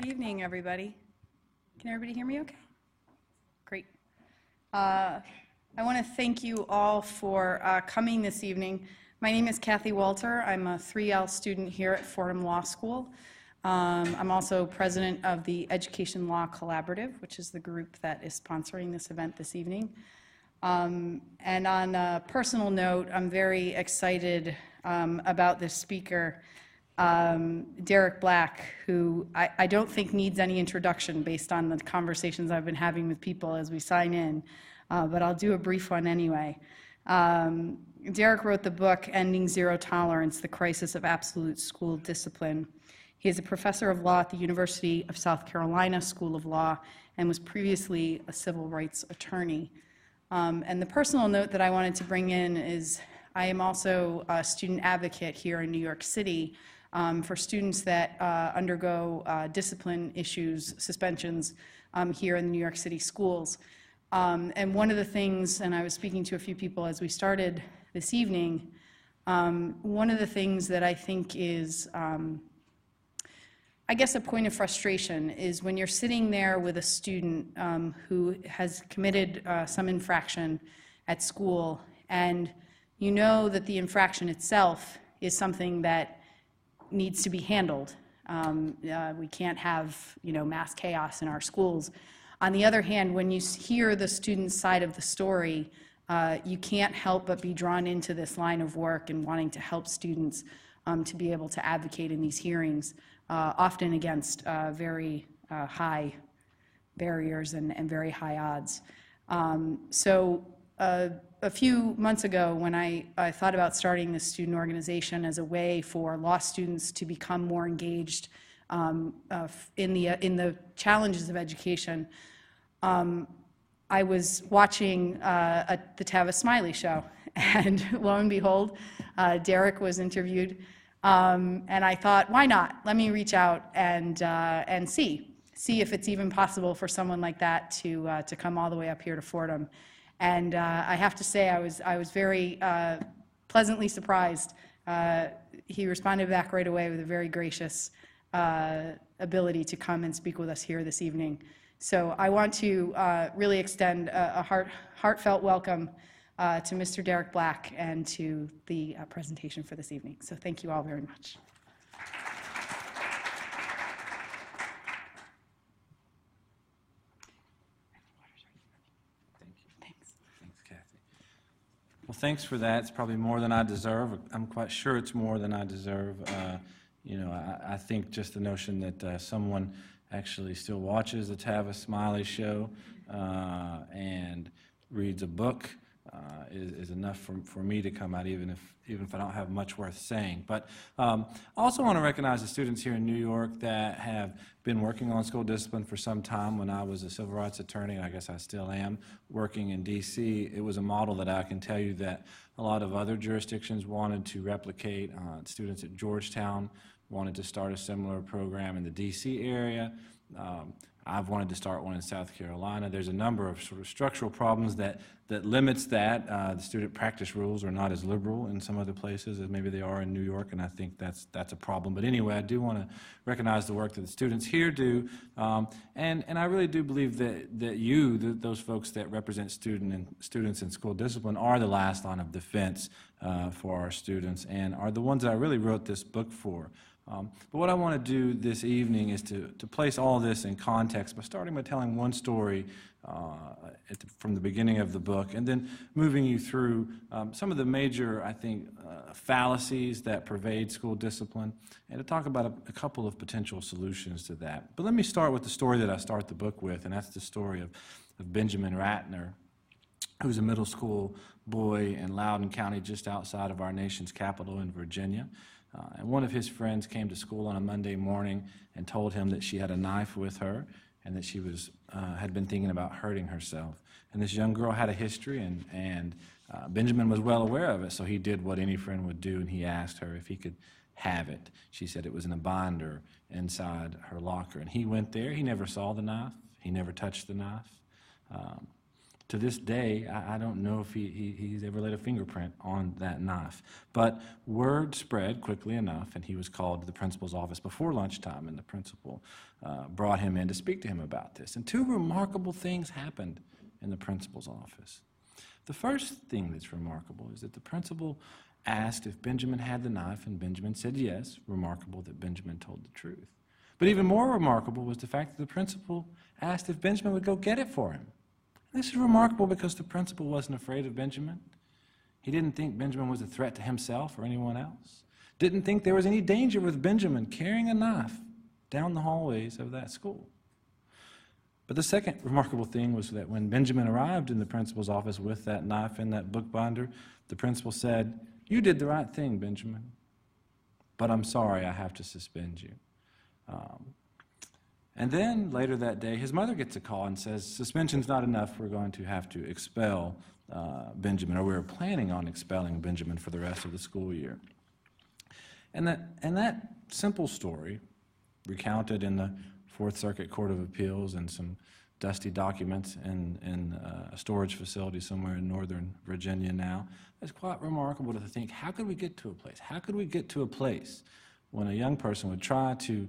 Good evening, everybody. Can everybody hear me okay? Great. Uh, I want to thank you all for uh, coming this evening. My name is Kathy Walter. I'm a 3L student here at Fordham Law School. Um, I'm also president of the Education Law Collaborative, which is the group that is sponsoring this event this evening. Um, And on a personal note, I'm very excited um, about this speaker, um, Derek Black, who I I don't think needs any introduction based on the conversations I've been having with people as we sign in, uh, but I'll do a brief one anyway. Um, Derek wrote the book Ending Zero Tolerance, The Crisis of Absolute School Discipline. He is a professor of law at the University of South Carolina School of Law and was previously a civil rights attorney. Um, And the personal note that I wanted to bring in is I am also a student advocate here in New York City um, for students that uh, undergo uh, discipline issues, suspensions um, here in the New York City schools. Um, And one of the things, and I was speaking to a few people as we started this evening, um, one of the things that I think is um, I guess a point of frustration is when you're sitting there with a student um, who has committed uh, some infraction at school, and you know that the infraction itself is something that needs to be handled. Um, uh, we can't have, you know, mass chaos in our schools. On the other hand, when you hear the student's side of the story, uh, you can't help but be drawn into this line of work and wanting to help students um, to be able to advocate in these hearings, uh, often against uh, very uh, high barriers and, and very high odds. Um, so uh, a few months ago, when I, I thought about starting this student organization as a way for law students to become more engaged um, uh, in, the, in the challenges of education, um, I was watching uh, a, the Tavis Smiley show, and lo and behold, uh, Derek was interviewed, um, and I thought, why not? Let me reach out and uh, and see see if it's even possible for someone like that to uh, to come all the way up here to Fordham. And uh, I have to say, I was I was very uh, pleasantly surprised. Uh, he responded back right away with a very gracious uh, ability to come and speak with us here this evening. So I want to uh, really extend a, a heart, heartfelt welcome uh, to Mr. Derek Black and to the presentation for this evening. So thank you all very much. Thanks. Thanks, Kathy. Well, thanks for that. It's probably more than I deserve. I'm quite sure it's more than I deserve. Uh, You know, I, I think just the notion that uh, someone actually still watches the Tavis Smiley Show uh, and reads a book uh, is, is enough for, for me to come out, even if, even if I don't have much worth saying. But um, I also want to recognize the students here in New York that have been working on school discipline for some time. When I was a civil rights attorney, and I guess I still am, working in D.C., it was a model that I can tell you that a lot of other jurisdictions wanted to replicate. Uh, Students at Georgetown wanted to start a similar program in the D.C. area. Um, I've wanted to start one in South Carolina. There's a number of sort of structural problems that, that limits that. Uh, the student practice rules are not as liberal in some other places as maybe they are in New York, and I think that's, that's a problem. But anyway, I do want to recognize the work that the students here do, um, and, and I really do believe that, that you, th those folks that represent student and, students in school discipline, are the last line of defense uh, for our students, and are the ones that I really wrote this book for. Um, But what I want to do this evening is to, to place all this in context by starting by telling one story uh, the, from the beginning of the book, and then moving you through um, some of the major, I think, uh, fallacies that pervade school discipline, and to talk about a, a couple of potential solutions to that. But let me start with the story that I start the book with, and that's the story of, of Benjamin Ratner who's a middle school boy in Loudoun County, just outside of our nation's capital in Virginia. Uh, and one of his friends came to school on a Monday morning and told him that she had a knife with her and that she was, uh, had been thinking about hurting herself. And this young girl had a history, and, and uh, Benjamin was well aware of it, so he did what any friend would do, and he asked her if he could have it. She said it was in a binder inside her locker. And he went there. He never saw the knife, he never touched the knife. Um, to this day, I, I don't know if he, he, he's ever laid a fingerprint on that knife. But word spread quickly enough, and he was called to the principal's office before lunchtime, and the principal uh, brought him in to speak to him about this. And two remarkable things happened in the principal's office. The first thing that's remarkable is that the principal asked if Benjamin had the knife, and Benjamin said yes. Remarkable that Benjamin told the truth. But even more remarkable was the fact that the principal asked if Benjamin would go get it for him. This is remarkable because the principal wasn't afraid of Benjamin. He didn't think Benjamin was a threat to himself or anyone else. Didn't think there was any danger with Benjamin carrying a knife down the hallways of that school. But the second remarkable thing was that when Benjamin arrived in the principal's office with that knife and that bookbinder, the principal said, You did the right thing, Benjamin, but I'm sorry I have to suspend you. Um, and then later that day, his mother gets a call and says, Suspension's not enough, we're going to have to expel uh, Benjamin, or we're planning on expelling Benjamin for the rest of the school year. And that, and that simple story, recounted in the Fourth Circuit Court of Appeals and some dusty documents in, in uh, a storage facility somewhere in northern Virginia now, it's quite remarkable to think, how could we get to a place? How could we get to a place when a young person would try to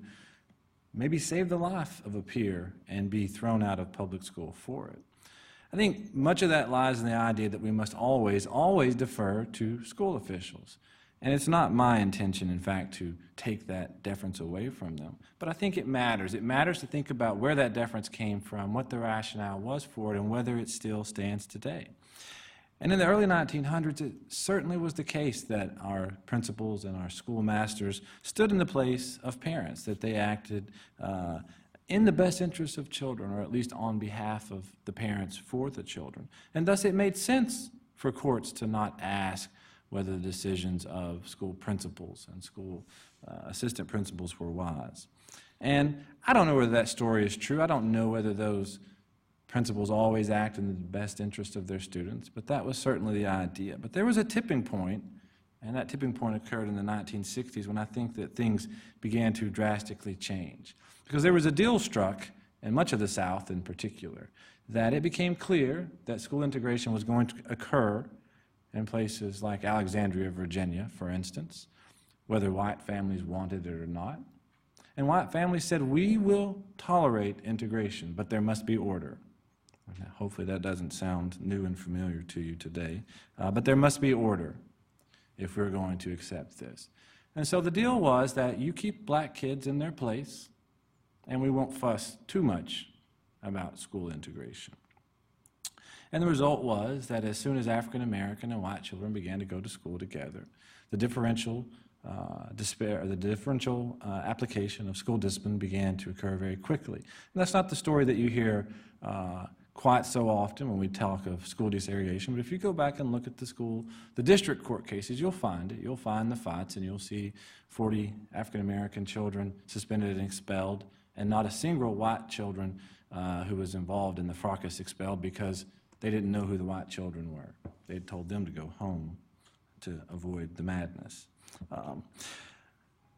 maybe save the life of a peer and be thrown out of public school for it. I think much of that lies in the idea that we must always, always defer to school officials. And it's not my intention, in fact, to take that deference away from them. But I think it matters. It matters to think about where that deference came from, what the rationale was for it, and whether it still stands today. And in the early 1900s, it certainly was the case that our principals and our schoolmasters stood in the place of parents, that they acted uh, in the best interests of children, or at least on behalf of the parents for the children. And thus it made sense for courts to not ask whether the decisions of school principals and school uh, assistant principals were wise. And I don't know whether that story is true. I don't know whether those Principals always act in the best interest of their students, but that was certainly the idea. But there was a tipping point, and that tipping point occurred in the 1960s when I think that things began to drastically change. Because there was a deal struck, in much of the South in particular, that it became clear that school integration was going to occur in places like Alexandria, Virginia, for instance, whether white families wanted it or not. And white families said, we will tolerate integration, but there must be order. Hopefully that doesn't sound new and familiar to you today. Uh, but there must be order if we're going to accept this. And so the deal was that you keep black kids in their place, and we won't fuss too much about school integration. And the result was that as soon as African American and white children began to go to school together, the differential uh, despair, the differential uh, application of school discipline began to occur very quickly. And that's not the story that you hear uh, quite so often when we talk of school desegregation, but if you go back and look at the school, the district court cases, you'll find it. You'll find the fights, and you'll see 40 African American children suspended and expelled, and not a single white children uh, who was involved in the fracas expelled because they didn't know who the white children were. They had told them to go home to avoid the madness. Um,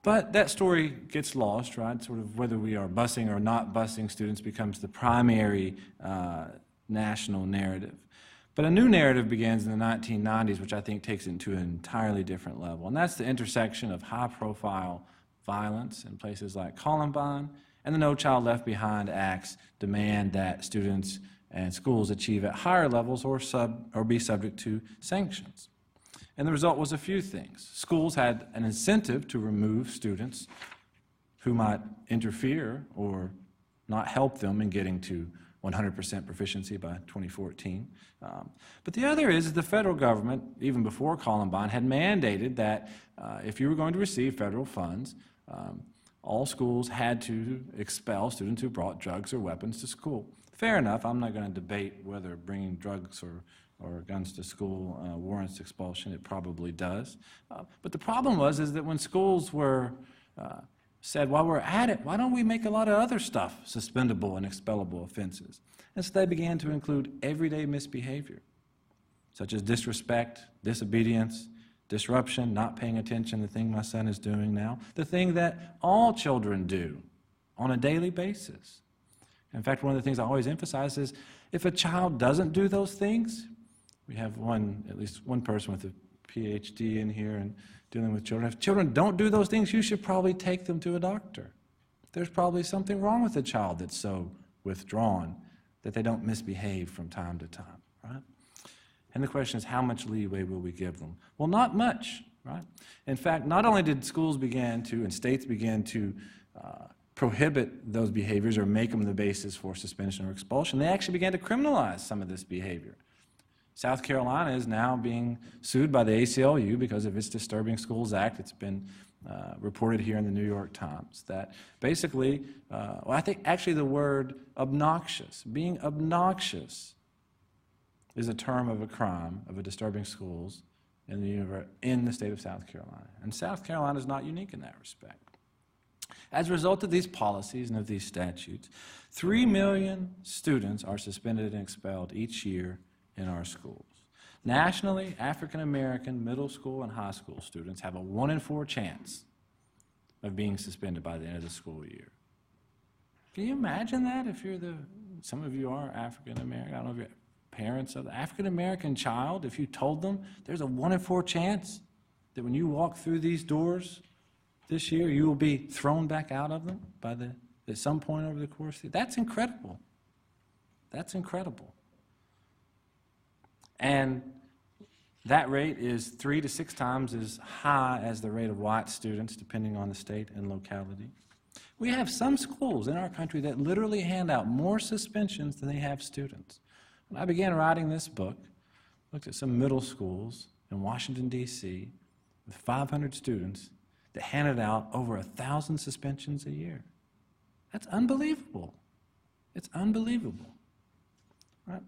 but that story gets lost, right? Sort of whether we are busing or not busing students becomes the primary uh, national narrative. But a new narrative begins in the 1990s, which I think takes it to an entirely different level. And that's the intersection of high profile violence in places like Columbine and the No Child Left Behind acts demand that students and schools achieve at higher levels or, sub, or be subject to sanctions. And the result was a few things. Schools had an incentive to remove students who might interfere or not help them in getting to 100% proficiency by 2014. Um, but the other is the federal government, even before Columbine, had mandated that uh, if you were going to receive federal funds, um, all schools had to expel students who brought drugs or weapons to school. Fair enough, I'm not going to debate whether bringing drugs or or guns to school uh, warrants expulsion. It probably does. Uh, but the problem was is that when schools were uh, said, while we're at it, why don't we make a lot of other stuff suspendable and expellable offenses? And so they began to include everyday misbehavior, such as disrespect, disobedience, disruption, not paying attention, the thing my son is doing now, the thing that all children do on a daily basis. In fact, one of the things I always emphasize is if a child doesn't do those things, we have one, at least one person with a PhD in here and dealing with children. If children don't do those things, you should probably take them to a doctor. There's probably something wrong with the child that's so withdrawn that they don't misbehave from time to time, right? And the question is, how much leeway will we give them? Well, not much, right? In fact, not only did schools begin to, and states begin to uh, prohibit those behaviors or make them the basis for suspension or expulsion, they actually began to criminalize some of this behavior. South Carolina is now being sued by the ACLU because of its Disturbing Schools Act. It's been uh, reported here in the New York Times that basically, uh, well, I think actually the word obnoxious, being obnoxious, is a term of a crime of a disturbing schools in the, univer- in the state of South Carolina. And South Carolina is not unique in that respect. As a result of these policies and of these statutes, 3 million students are suspended and expelled each year in our schools. Nationally, African American middle school and high school students have a 1 in 4 chance of being suspended by the end of the school year. Can you imagine that if you're the, some of you are African American, I don't know if you're parents of the African American child, if you told them there's a 1 in 4 chance that when you walk through these doors this year, you will be thrown back out of them by the, at some point over the course. That's incredible. That's incredible. And that rate is three to six times as high as the rate of white students, depending on the state and locality. We have some schools in our country that literally hand out more suspensions than they have students. When I began writing this book, I looked at some middle schools in Washington, D.C., with 500 students that handed out over a thousand suspensions a year. That's unbelievable. It's unbelievable. Right?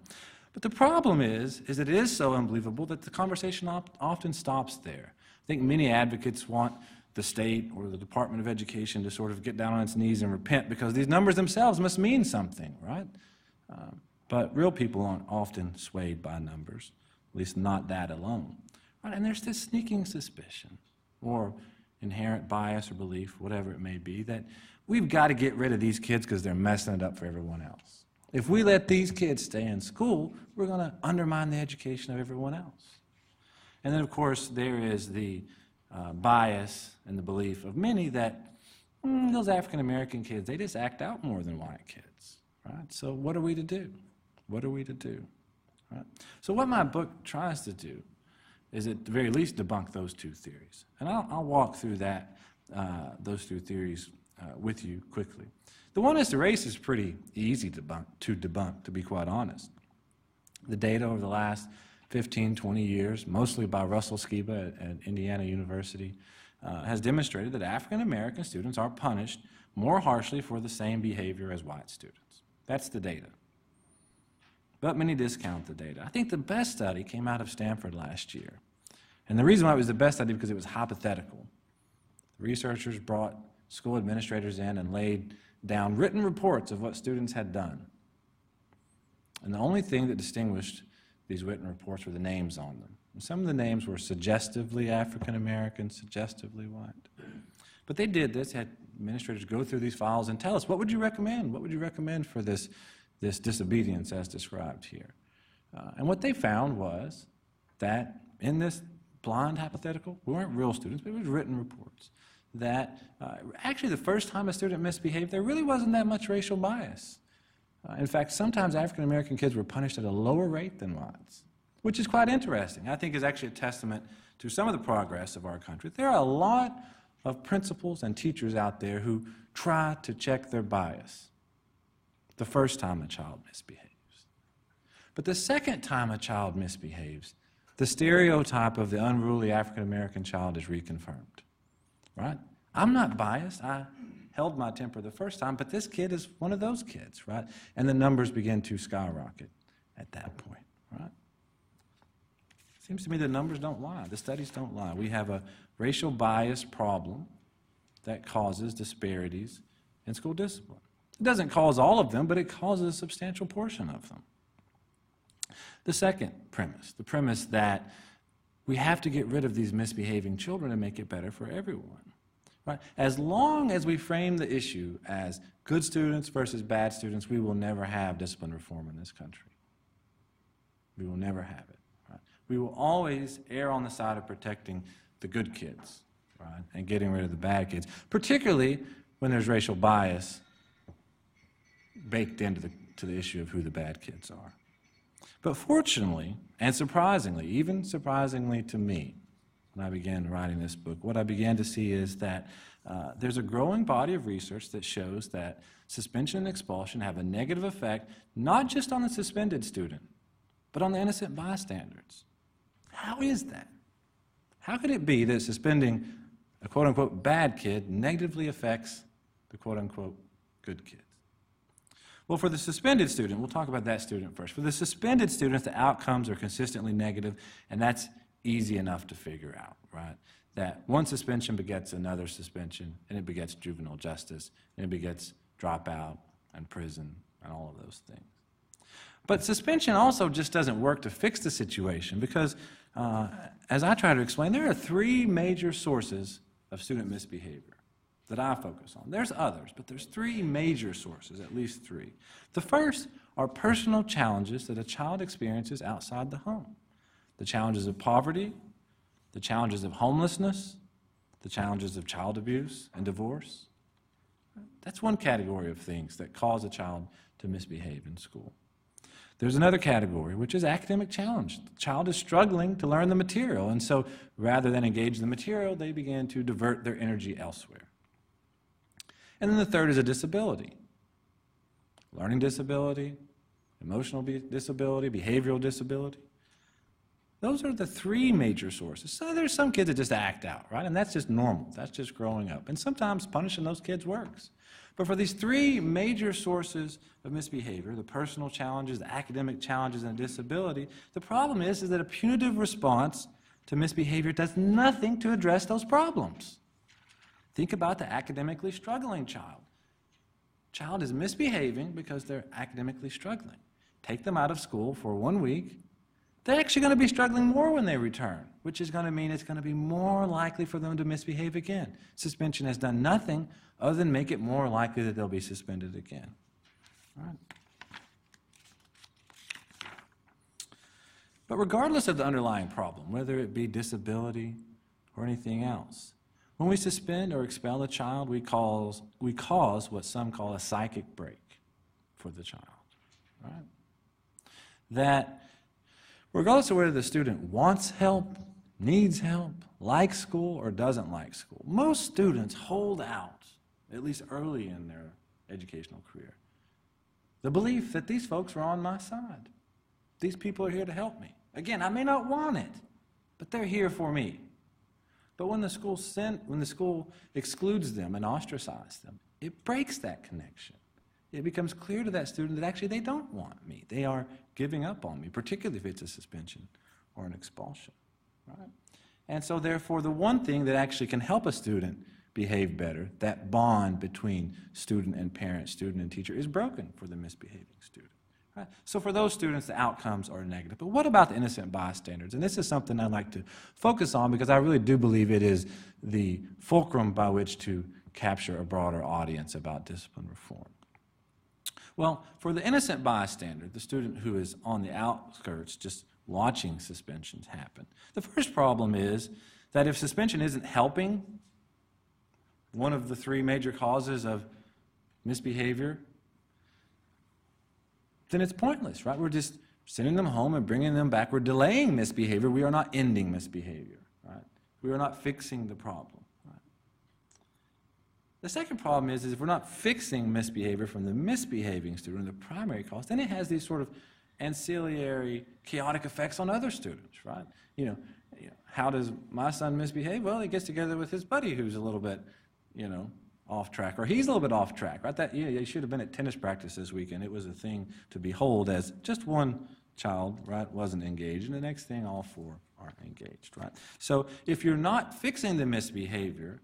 But the problem is, is that it is so unbelievable that the conversation often stops there. I think many advocates want the state or the Department of Education to sort of get down on its knees and repent because these numbers themselves must mean something, right? Um, but real people aren't often swayed by numbers, at least not that alone. Right? And there's this sneaking suspicion or inherent bias or belief, whatever it may be, that we've got to get rid of these kids because they're messing it up for everyone else. If we let these kids stay in school, we're going to undermine the education of everyone else. And then, of course, there is the uh, bias and the belief of many that mm, those African American kids, they just act out more than white kids, right? So what are we to do? What are we to do? Right? So what my book tries to do is at the very least debunk those two theories. And I'll, I'll walk through that, uh, those two theories uh, with you quickly. The one as to race is pretty easy to debunk, to debunk, to be quite honest. The data over the last 15, 20 years, mostly by Russell Skiba at, at Indiana University, uh, has demonstrated that African American students are punished more harshly for the same behavior as white students. That's the data. But many discount the data. I think the best study came out of Stanford last year. And the reason why it was the best study because it was hypothetical. The Researchers brought school administrators in and laid down written reports of what students had done. And the only thing that distinguished these written reports were the names on them. And some of the names were suggestively African American, suggestively white. But they did this, had administrators go through these files and tell us, what would you recommend? What would you recommend for this, this disobedience as described here? Uh, and what they found was that in this blind hypothetical, we weren't real students, but it was written reports, that uh, actually the first time a student misbehaved, there really wasn't that much racial bias. Uh, in fact, sometimes African American kids were punished at a lower rate than whites, which is quite interesting. I think is actually a testament to some of the progress of our country. There are a lot of principals and teachers out there who try to check their bias the first time a child misbehaves. But the second time a child misbehaves, the stereotype of the unruly African American child is reconfirmed. Right? I'm not biased. I held my temper the first time, but this kid is one of those kids, right? And the numbers begin to skyrocket at that point, right? Seems to me the numbers don't lie, the studies don't lie. We have a racial bias problem that causes disparities in school discipline. It doesn't cause all of them, but it causes a substantial portion of them. The second premise, the premise that we have to get rid of these misbehaving children and make it better for everyone. Right? As long as we frame the issue as good students versus bad students, we will never have discipline reform in this country. We will never have it. Right? We will always err on the side of protecting the good kids right? and getting rid of the bad kids, particularly when there's racial bias baked into the, to the issue of who the bad kids are. But fortunately, and surprisingly, even surprisingly to me, when I began writing this book, what I began to see is that uh, there's a growing body of research that shows that suspension and expulsion have a negative effect not just on the suspended student, but on the innocent bystanders. How is that? How could it be that suspending a quote unquote bad kid negatively affects the quote unquote good kids? Well, for the suspended student, we'll talk about that student first. For the suspended students, the outcomes are consistently negative, and that's easy enough to figure out, right? That one suspension begets another suspension, and it begets juvenile justice, and it begets dropout and prison and all of those things. But suspension also just doesn't work to fix the situation because, uh, as I try to explain, there are three major sources of student misbehavior that I focus on. There's others, but there's three major sources, at least three. The first are personal challenges that a child experiences outside the home. The challenges of poverty, the challenges of homelessness, the challenges of child abuse and divorce. That's one category of things that cause a child to misbehave in school. There's another category, which is academic challenge. The child is struggling to learn the material, and so rather than engage the material, they begin to divert their energy elsewhere. And then the third is a disability learning disability, emotional disability, behavioral disability. Those are the three major sources. So there's some kids that just act out, right? And that's just normal. That's just growing up. And sometimes punishing those kids works. But for these three major sources of misbehavior, the personal challenges, the academic challenges, and a disability, the problem is, is that a punitive response to misbehavior does nothing to address those problems. Think about the academically struggling child. Child is misbehaving because they're academically struggling. Take them out of school for one week. They're actually going to be struggling more when they return, which is going to mean it's going to be more likely for them to misbehave again. Suspension has done nothing other than make it more likely that they'll be suspended again. All right. But regardless of the underlying problem, whether it be disability or anything else, when we suspend or expel a child, we cause, we cause what some call a psychic break for the child. Right? That regardless of whether the student wants help, needs help, likes school, or doesn't like school, most students hold out, at least early in their educational career, the belief that these folks are on my side. These people are here to help me. Again, I may not want it, but they're here for me. But when the school sent, when the school excludes them and ostracizes them, it breaks that connection. It becomes clear to that student that actually they don't want me. They are giving up on me, particularly if it's a suspension or an expulsion. Right? And so therefore, the one thing that actually can help a student behave better, that bond between student and parent, student and teacher, is broken for the misbehaving student. Right? So for those students, the outcomes are negative. But what about the innocent bystanders? And this is something I'd like to focus on because I really do believe it is the fulcrum by which to capture a broader audience about discipline reform. Well, for the innocent bystander, the student who is on the outskirts just watching suspensions happen, the first problem is that if suspension isn't helping one of the three major causes of misbehavior, then it's pointless, right? We're just sending them home and bringing them back. We're delaying misbehavior. We are not ending misbehavior, right? We are not fixing the problem. The second problem is, is if we're not fixing misbehavior from the misbehaving student, the primary cause, then it has these sort of ancillary chaotic effects on other students, right? You know, you know, how does my son misbehave? Well, he gets together with his buddy who's a little bit, you know, off track, or he's a little bit off track, right? That, yeah, you should have been at tennis practice this weekend. It was a thing to behold as just one child, right, wasn't engaged, and the next thing, all four aren't engaged, right? So if you're not fixing the misbehavior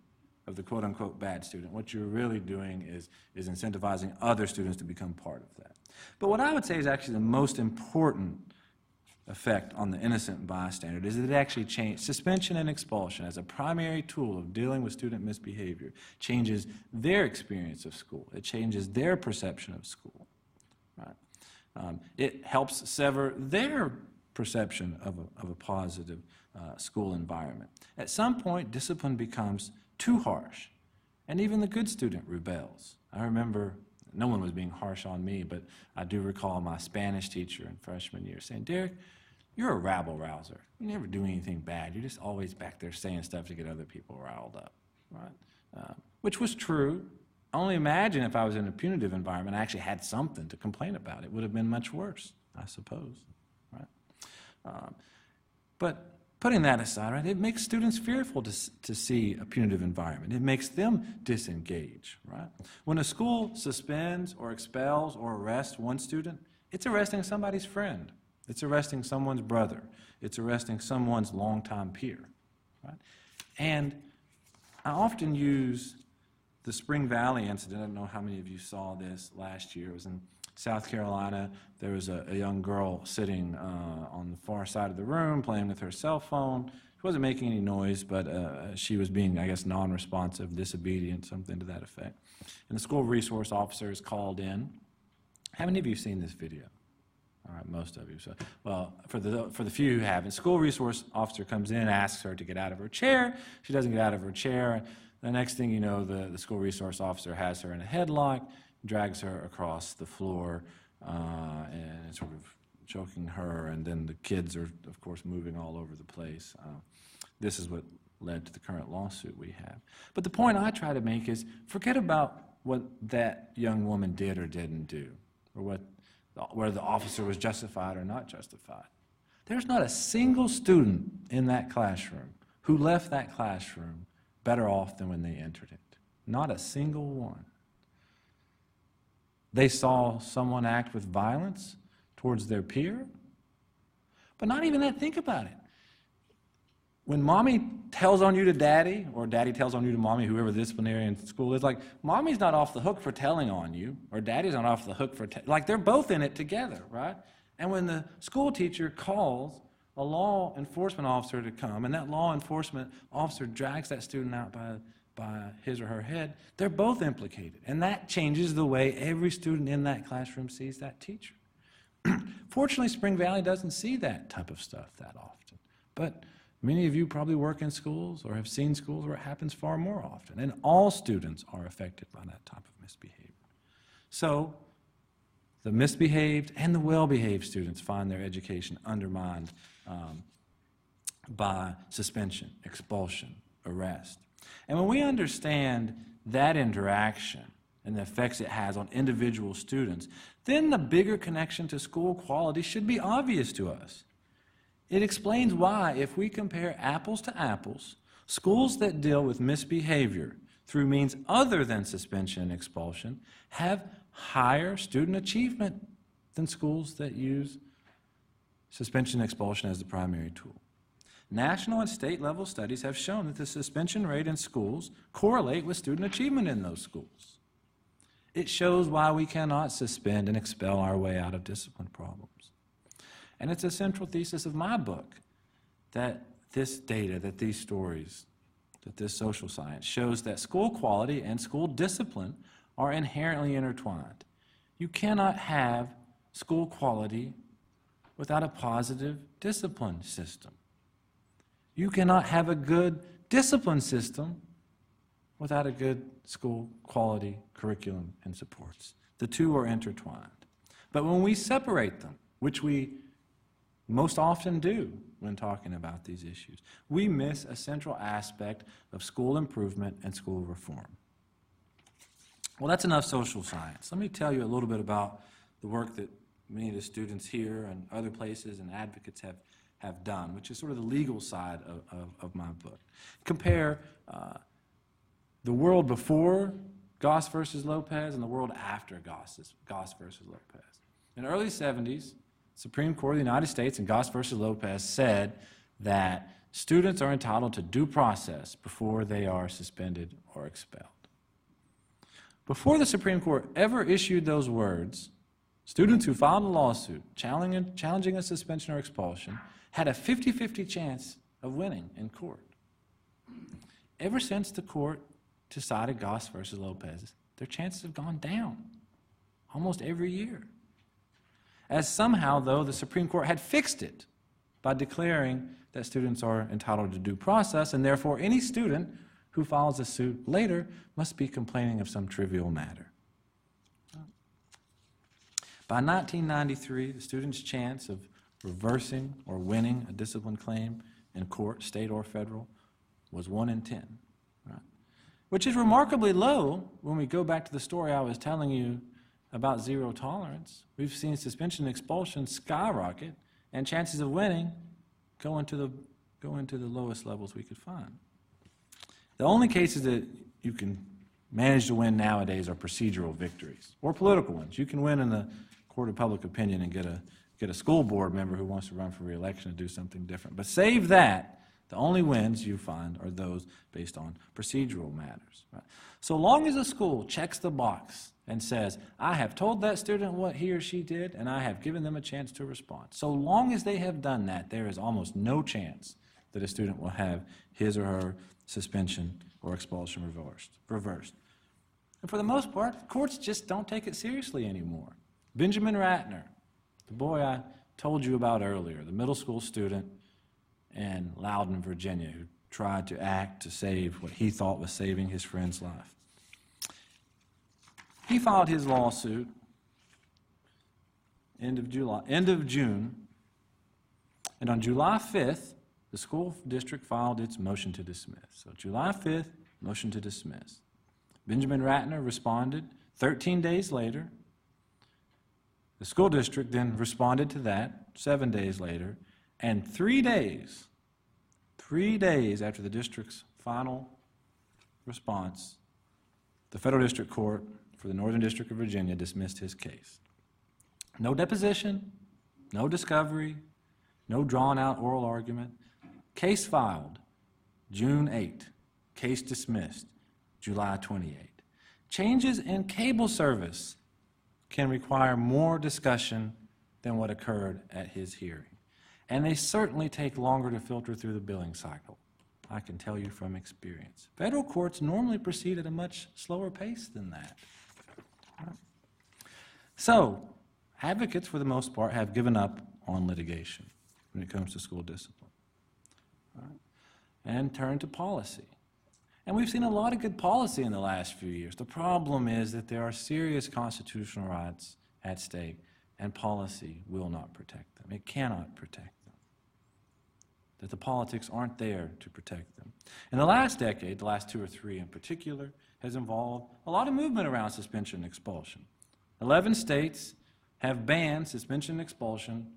of the quote-unquote bad student, what you're really doing is, is incentivizing other students to become part of that. But what I would say is actually the most important effect on the innocent bystander? Is that it actually changed suspension and expulsion as a primary tool of dealing with student misbehavior changes their experience of school? It changes their perception of school right? Um, it helps sever their perception of a, of a positive uh, school environment. At some point discipline becomes too harsh and even the good student rebels. I remember no one was being harsh on me, but I do recall my Spanish teacher in freshman year saying, Derek, you're a rabble rouser. You never do anything bad. You're just always back there saying stuff to get other people riled up, right? Uh, which was true. Only imagine if I was in a punitive environment, I actually had something to complain about. It would have been much worse, I suppose, right? Um, but Putting that aside, right, it makes students fearful to, to see a punitive environment. It makes them disengage, right? When a school suspends or expels or arrests one student, it's arresting somebody's friend. It's arresting someone's brother. It's arresting someone's longtime peer, right? And I often use the Spring Valley incident. I don't know how many of you saw this last year. It was in South Carolina, there was a, a young girl sitting uh, on the far side of the room playing with her cell phone. She wasn't making any noise, but uh, she was being, I guess, non-responsive, disobedient, something to that effect. And the school resource officer is called in. How many of you have seen this video? All right, most of you. So, well, for the for the few who haven't, school resource officer comes in, asks her to get out of her chair. She doesn't get out of her chair. The next thing you know, the, the school resource officer has her in a headlock drags her across the floor uh, and sort of choking her, and then the kids are, of course, moving all over the place. Uh, this is what led to the current lawsuit we have. But the point I try to make is forget about what that young woman did or didn't do, or what, whether the officer was justified or not justified. There's not a single student in that classroom who left that classroom better off than when they entered it. Not a single one. They saw someone act with violence towards their peer. But not even that, think about it. When mommy tells on you to daddy, or daddy tells on you to mommy, whoever the disciplinarian in school is, like, mommy's not off the hook for telling on you, or daddy's not off the hook for, like, they're both in it together, right? And when the school teacher calls a law enforcement officer to come, and that law enforcement officer drags that student out by by his or her head, they're both implicated. And that changes the way every student in that classroom sees that teacher. Fortunately, Spring Valley doesn't see that type of stuff that often. But many of you probably work in schools or have seen schools where it happens far more often. And all students are affected by that type of misbehavior. So, the misbehaved and the well behaved students find their education undermined um, by suspension, expulsion, arrest. And when we understand that interaction and the effects it has on individual students, then the bigger connection to school quality should be obvious to us. It explains why, if we compare apples to apples, schools that deal with misbehavior through means other than suspension and expulsion have higher student achievement than schools that use suspension and expulsion as the primary tool. National and state level studies have shown that the suspension rate in schools correlate with student achievement in those schools. It shows why we cannot suspend and expel our way out of discipline problems. And it's a central thesis of my book that this data, that these stories, that this social science shows that school quality and school discipline are inherently intertwined. You cannot have school quality without a positive discipline system. You cannot have a good discipline system without a good school quality curriculum and supports. The two are intertwined. But when we separate them, which we most often do when talking about these issues, we miss a central aspect of school improvement and school reform. Well, that's enough social science. Let me tell you a little bit about the work that many of the students here and other places and advocates have have done, which is sort of the legal side of, of, of my book. Compare uh, the world before Goss versus Lopez and the world after Goss, Goss versus Lopez. In the early 70s, Supreme Court of the United States and Goss versus Lopez said that students are entitled to due process before they are suspended or expelled. Before the Supreme Court ever issued those words, students who filed a lawsuit challenging, challenging a suspension or expulsion had a 50-50 chance of winning in court. Ever since the court decided Goss versus Lopez, their chances have gone down almost every year. As somehow, though, the Supreme Court had fixed it by declaring that students are entitled to due process, and therefore any student who files a suit later must be complaining of some trivial matter. By 1993, the student's chance of reversing or winning a discipline claim in court, state or federal, was 1 in 10, right? which is remarkably low when we go back to the story I was telling you about zero tolerance. We've seen suspension and expulsion skyrocket, and chances of winning go into the, go into the lowest levels we could find. The only cases that you can manage to win nowadays are procedural victories or political ones. You can win in the court of public opinion and get a, get a school board member who wants to run for reelection to do something different. But save that, the only wins you find are those based on procedural matters. Right? So long as a school checks the box and says, I have told that student what he or she did, and I have given them a chance to respond. So long as they have done that, there is almost no chance that a student will have his or her suspension or expulsion reversed. reversed. And for the most part, courts just don't take it seriously anymore. Benjamin Ratner, the boy I told you about earlier, the middle school student in Loudoun, Virginia, who tried to act to save what he thought was saving his friend's life. He filed his lawsuit end of July, end of June, and on July 5th, the school district filed its motion to dismiss. So July 5th, motion to dismiss. Benjamin Ratner responded 13 days later. The school district then responded to that seven days later, and three days, three days after the district's final response, the federal district court for the Northern District of Virginia dismissed his case. No deposition, no discovery, no drawn-out oral argument. Case filed, June 8. Case dismissed, July 28. Changes in cable service can require more discussion than what occurred at his hearing. And they certainly take longer to filter through the billing cycle. I can tell you from experience. Federal courts normally proceed at a much slower pace than that. So, advocates, for the most part, have given up on litigation when it comes to school discipline and turn to policy. And we've seen a lot of good policy in the last few years. The problem is that there are serious constitutional rights at stake, and policy will not protect them. It cannot protect them. That the politics aren't there to protect them. In the last decade, the last two or three in particular, has involved a lot of movement around suspension and expulsion. Eleven states have banned suspension and expulsion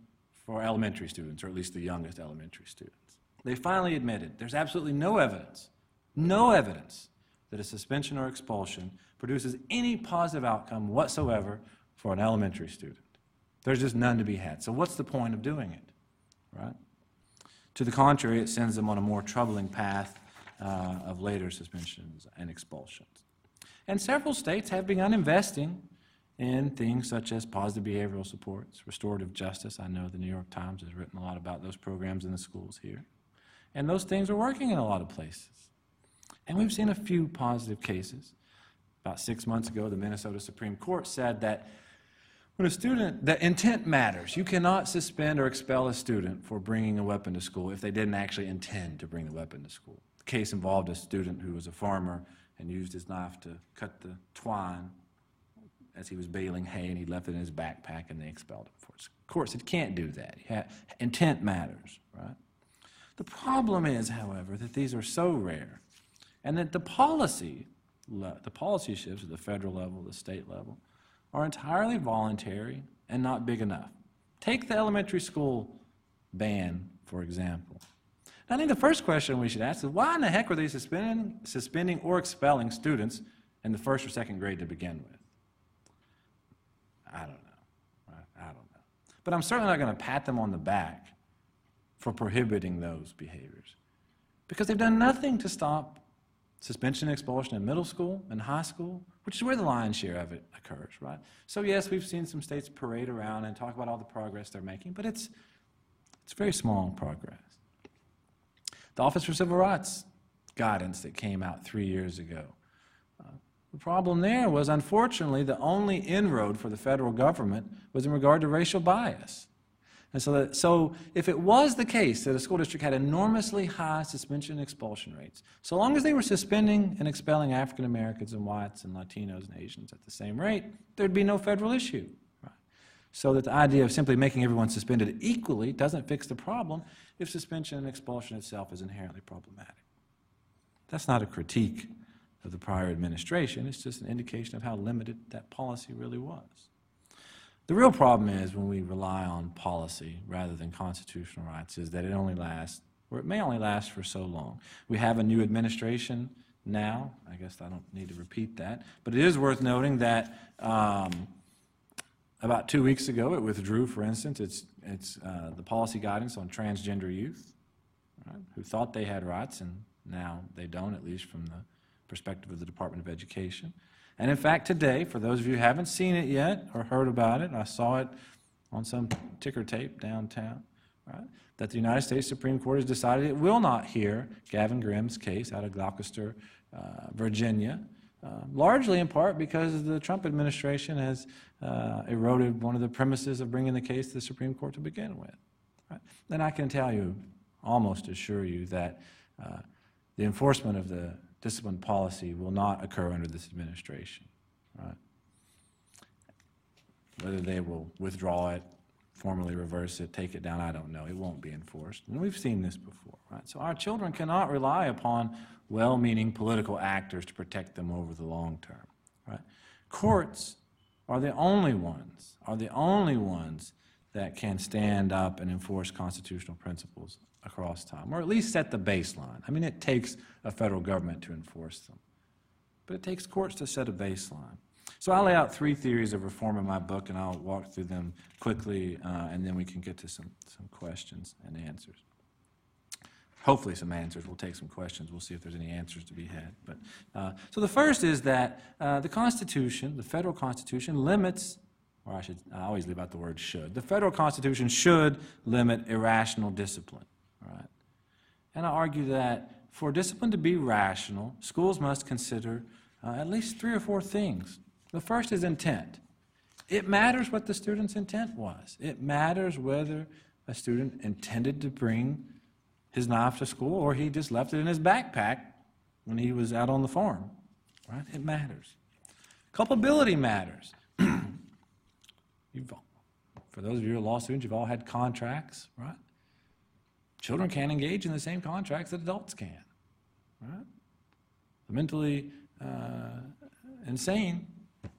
for elementary students, or at least the youngest elementary students. They finally admitted there's absolutely no evidence, no evidence that a suspension or expulsion produces any positive outcome whatsoever for an elementary student. There's just none to be had. So what's the point of doing it, right? To the contrary, it sends them on a more troubling path uh, of later suspensions and expulsions. And several states have begun investing in things such as positive behavioral supports, restorative justice. I know the New York Times has written a lot about those programs in the schools here. And those things are working in a lot of places. And we've seen a few positive cases. About six months ago, the Minnesota Supreme Court said that when a student, that intent matters. You cannot suspend or expel a student for bringing a weapon to school if they didn't actually intend to bring the weapon to school. The case involved a student who was a farmer and used his knife to cut the twine as he was baling hay, and he left it in his backpack, and they expelled him for it. Of course, it can't do that. intent matters, right? The problem is, however, that these are so rare, and that the policy, the policy shifts at the federal level, the state level, are entirely voluntary and not big enough. Take the elementary school ban, for example. I think the first question we should ask is why in the heck were they suspending, suspending or expelling students in the first or second grade to begin with? I don't know. I don't know. But I'm certainly not going to pat them on the back for prohibiting those behaviors because they've done nothing to stop suspension expulsion in middle school and high school which is where the lion's share of it occurs, right? So yes, we've seen some states parade around and talk about all the progress they're making, but it's, it's very small progress. The Office for Civil Rights guidance that came out three years ago. Uh, the problem there was, unfortunately, the only inroad for the federal government was in regard to racial bias. And so, that, so if it was the case that a school district had enormously high suspension and expulsion rates, so long as they were suspending and expelling African Americans and whites and Latinos and Asians at the same rate, there'd be no federal issue. Right? So that the idea of simply making everyone suspended equally doesn't fix the problem if suspension and expulsion itself is inherently problematic. That's not a critique of the prior administration, it's just an indication of how limited that policy really was. The real problem is when we rely on policy rather than constitutional rights is that it only lasts, or it may only last for so long. We have a new administration now. I guess I don't need to repeat that. But it is worth noting that um, about two weeks ago, it withdrew, for instance, its, its, uh, the policy guidance on transgender youth, right, who thought they had rights, and now they don't, at least from the perspective of the Department of Education. And in fact, today, for those of you who haven't seen it yet or heard about it, I saw it on some ticker tape downtown, right, that the United States Supreme Court has decided it will not hear Gavin Grimm's case out of Gloucester, uh, Virginia, uh, largely in part because the Trump administration has uh, eroded one of the premises of bringing the case to the Supreme Court to begin with. Right? I can tell you, almost assure you, that uh, the enforcement of the discipline policy will not occur under this administration. Right? Whether they will withdraw it, formally reverse it, take it down, I don't know. It won't be enforced. And we've seen this before. Right? So our children cannot rely upon well-meaning political actors to protect them over the long term. Right? Courts are the only ones, are the only ones that can stand up and enforce constitutional principles across time, or at least set the baseline. I mean, it takes a federal government to enforce them, but it takes courts to set a baseline. So I lay out three theories of reform in my book, and I'll walk through them quickly, uh, and then we can get to some, some questions and answers. Hopefully some answers. We'll take some questions. We'll see if there's any answers to be had. But, uh, so the first is that uh, the Constitution, the federal Constitution, limits or I should, I always leave out the word should. The federal Constitution should limit irrational discipline. Right? And I argue that for discipline to be rational, schools must consider uh, at least three or four things. The first is intent. It matters what the student's intent was. It matters whether a student intended to bring his knife to school or he just left it in his backpack when he was out on the farm. Right? It matters. Culpability matters. You've, for those of you who are law students, you've all had contracts, right? Children can't engage in the same contracts that adults can. Right? The mentally uh, insane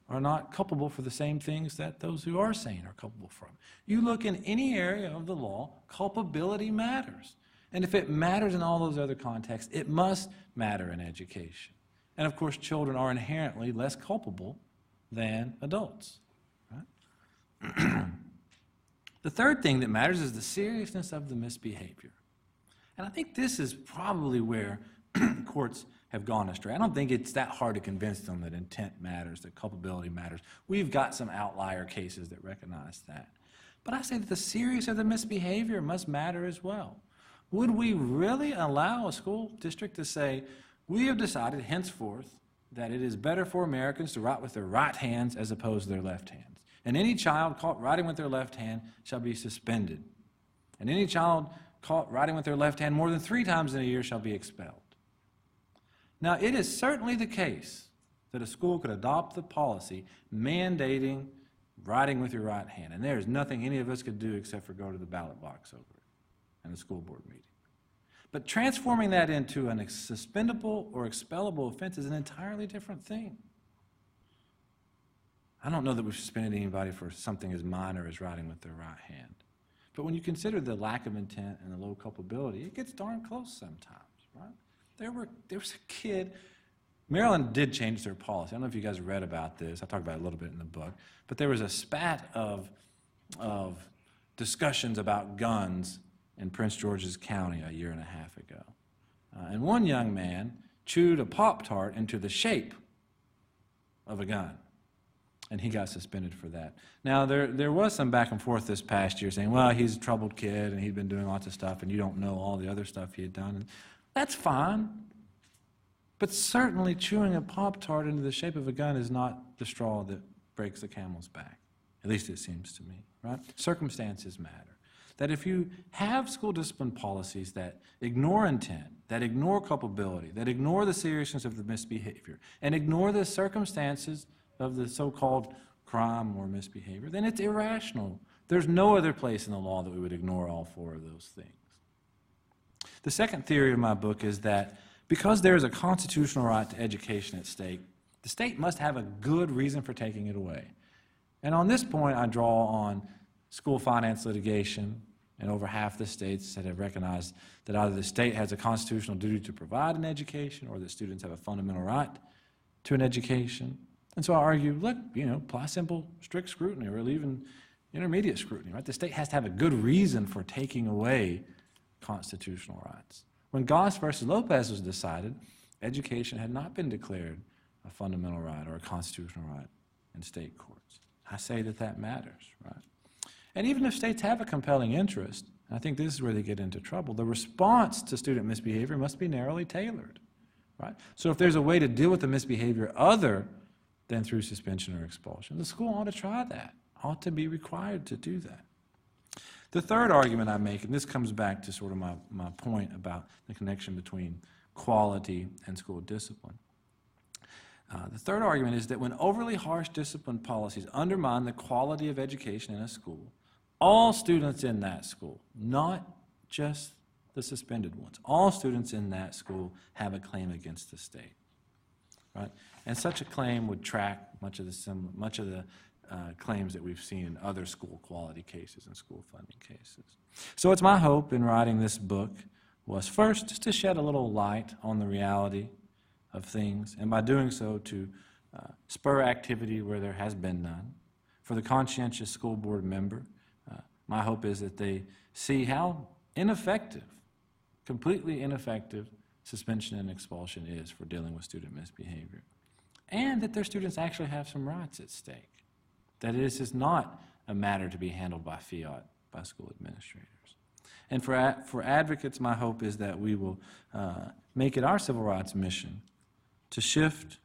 are not culpable for the same things that those who are sane are culpable from. You look in any area of the law, culpability matters. And if it matters in all those other contexts, it must matter in education. And of course, children are inherently less culpable than adults. The third thing that matters is the seriousness of the misbehavior. And I think this is probably where courts have gone astray. I don't think it's that hard to convince them that intent matters, that culpability matters. We've got some outlier cases that recognize that. But I say that the seriousness of the misbehavior must matter as well. Would we really allow a school district to say, we have decided henceforth that it is better for Americans to write with their right hands as opposed to their left hands? And any child caught writing with their left hand shall be suspended. And any child caught writing with their left hand more than three times in a year shall be expelled. Now, it is certainly the case that a school could adopt the policy mandating writing with your right hand. And there is nothing any of us could do except for go to the ballot box over it and the school board meeting. But transforming that into an suspendable or expellable offense is an entirely different thing. I don't know that we've suspended anybody for something as minor as writing with their right hand. But when you consider the lack of intent and the low culpability, it gets darn close sometimes, right? There, were, there was a kid, Maryland did change their policy. I don't know if you guys read about this. I talk about it a little bit in the book. But there was a spat of, of discussions about guns in Prince George's County a year and a half ago. Uh, and one young man chewed a Pop Tart into the shape of a gun. And he got suspended for that. Now, there, there was some back and forth this past year saying, well, he's a troubled kid and he'd been doing lots of stuff and you don't know all the other stuff he had done. And that's fine. But certainly chewing a Pop Tart into the shape of a gun is not the straw that breaks the camel's back. At least it seems to me, right? Circumstances matter. That if you have school discipline policies that ignore intent, that ignore culpability, that ignore the seriousness of the misbehavior, and ignore the circumstances of the so-called crime or misbehavior, then it's irrational. There's no other place in the law that we would ignore all four of those things. The second theory of my book is that because there is a constitutional right to education at stake, the state must have a good reason for taking it away. And on this point, I draw on school finance litigation and over half the states that have recognized that either the state has a constitutional duty to provide an education or that students have a fundamental right to an education. And so I argue, look, you know, apply simple, strict scrutiny or even intermediate scrutiny, right? The state has to have a good reason for taking away constitutional rights. When Goss versus Lopez was decided, education had not been declared a fundamental right or a constitutional right in state courts. I say that that matters, right? And even if states have a compelling interest, I think this is where they get into trouble, the response to student misbehavior must be narrowly tailored, right? So if there's a way to deal with the misbehavior other than through suspension or expulsion, the school ought to try that, ought to be required to do that. The third argument I make, and this comes back to sort of my, my point about the connection between quality and school discipline. Uh, the third argument is that when overly harsh discipline policies undermine the quality of education in a school, all students in that school, not just the suspended ones, all students in that school have a claim against the state, right? And such a claim would track much of the sim, much of the uh, claims that we've seen in other school quality cases and school funding cases. So it's my hope in writing this book was first just to shed a little light on the reality of things, and by doing so to uh, spur activity where there has been none. For the conscientious school board member, uh, my hope is that they see how ineffective, completely ineffective, suspension and expulsion is for dealing with student misbehavior, and that their students actually have some rights at stake. That this is not a matter to be handled by fiat, by school administrators. And for, for advocates, my hope is that we will uh, make it our civil rights mission to shift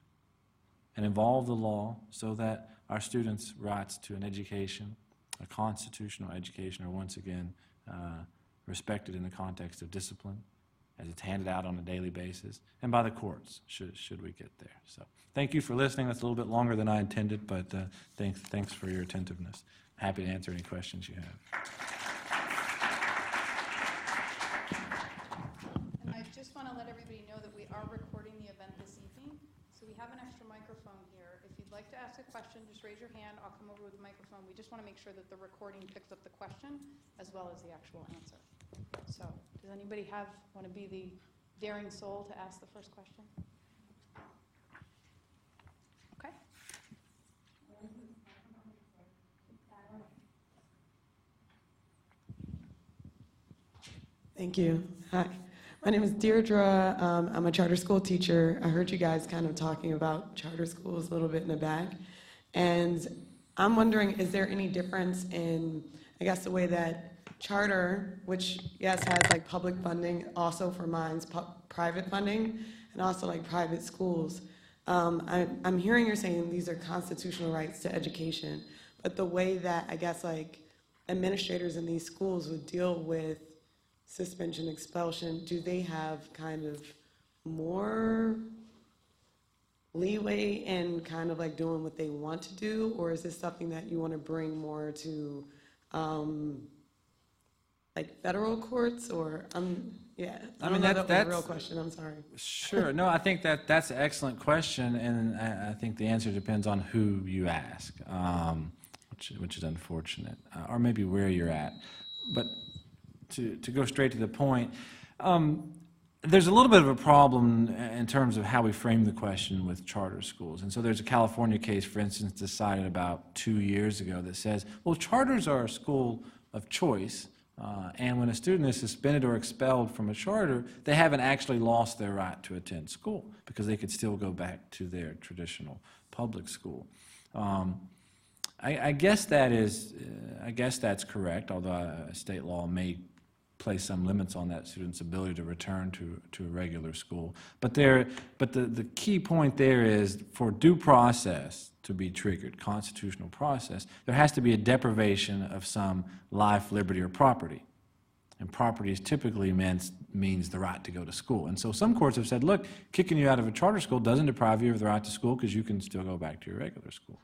and evolve the law so that our students' rights to an education, a constitutional education, are once again uh, respected in the context of discipline as it's handed out on a daily basis, and by the courts, should, should we get there. So thank you for listening. That's a little bit longer than I intended, but uh, thanks, thanks for your attentiveness. Happy to answer any questions you have. And I just want to let everybody know that we are recording the event this evening, so we have an extra microphone here. If you'd like to ask a question, just raise your hand, I'll come over with the microphone. We just want to make sure that the recording picks up the question as well as the actual answer. So, does anybody have, want to be the daring soul to ask the first question? Okay. Thank you. Hi. My name is Deirdre. Um, I'm a charter school teacher. I heard you guys kind of talking about charter schools a little bit in the back. And I'm wondering, is there any difference in, I guess, the way that charter, which, yes, has like public funding, also for mines, private funding, and also like private schools. Um, I, I'm hearing you're saying these are constitutional rights to education, but the way that, I guess, like administrators in these schools would deal with suspension, expulsion, do they have kind of more leeway in kind of like doing what they want to do? Or is this something that you want to bring more to, um, like federal courts or, um, yeah. I I mean, don't know that- that was a that's- real question, I'm sorry. Sure. No, I think that that's an excellent question, and I, I think the answer depends on who you ask, um, which, which is unfortunate, uh, or maybe where you're at. But to, to go straight to the point, um, there's a little bit of a problem in terms of how we frame the question with charter schools. And so there's a California case, for instance, decided about two years ago that says, well, charters are a school of choice. Uh, and when a student is suspended or expelled from a charter, they haven't actually lost their right to attend school because they could still go back to their traditional public school. Um, I, I guess that is, uh, I guess that's correct, although uh, state law may place some limits on that student's ability to return to, to a regular school. But there, but the, the key point there is for due process to be triggered, constitutional process, there has to be a deprivation of some life, liberty, or property. And property is typically means, means the right to go to school. And so some courts have said, look, kicking you out of a charter school doesn't deprive you of the right to school because you can still go back to your regular school.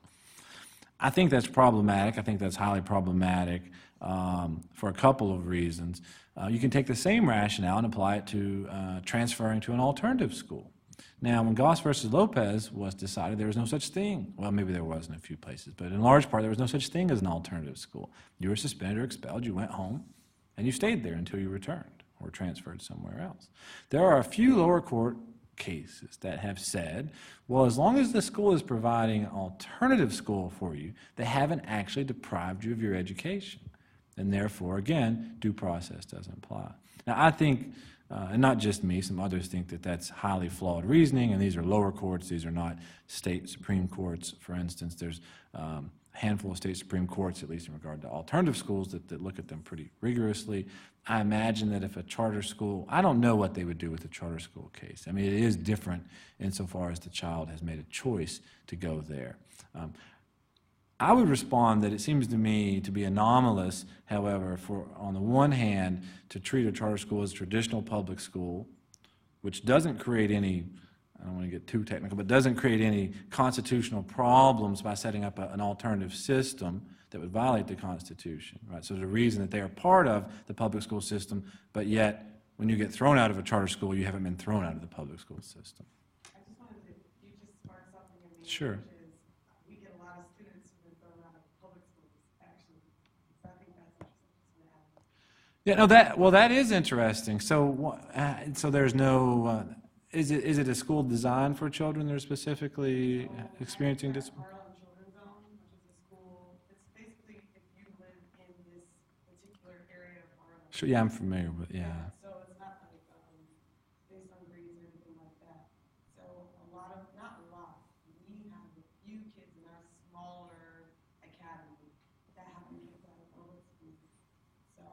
I think that's problematic. I think that's highly problematic um, for a couple of reasons. Uh, you can take the same rationale and apply it to uh, transferring to an alternative school. Now, when Goss versus Lopez was decided, there was no such thing. Well, maybe there was in a few places, but in large part, there was no such thing as an alternative school. You were suspended or expelled, you went home, and you stayed there until you returned or transferred somewhere else. There are a few lower court cases that have said, well, as long as the school is providing an alternative school for you, they haven't actually deprived you of your education. And therefore, again, due process doesn't apply. Now, I think, uh, and not just me, some others think that that's highly flawed reasoning, and these are lower courts, these are not state Supreme Courts. For instance, there's um, a handful of state Supreme Courts, at least in regard to alternative schools, that, that look at them pretty rigorously. I imagine that if a charter school, I don't know what they would do with a charter school case. I mean, it is different insofar as the child has made a choice to go there. Um, I would respond that it seems to me to be anomalous, however, for, on the one hand, to treat a charter school as a traditional public school, which doesn't create any, I don't want to get too technical, but doesn't create any constitutional problems by setting up a- an alternative system that would violate the Constitution, right? So there's a reason that they are part of the public school system, but yet, when you get thrown out of a charter school, you haven't been thrown out of the public school system. I just wanted to, you just sparked something in me. Sure. Which is, we get a lot of students who've been thrown out of public schools, actually. So I think that's interesting to have. Yeah, no, that, well, that is interesting. So, uh, so there's no, uh, is it, is it a school designed for children that are specifically experiencing disability? Harlem Children's Zone, which is a school, it's basically if you live in this particular area of Harlem. Sure, yeah, I'm familiar with, yeah. So it's not like, um, based on grades or anything like that. So a lot of, not a lot, we have a few kids in our smaller academy that have been kicked out of public schools. So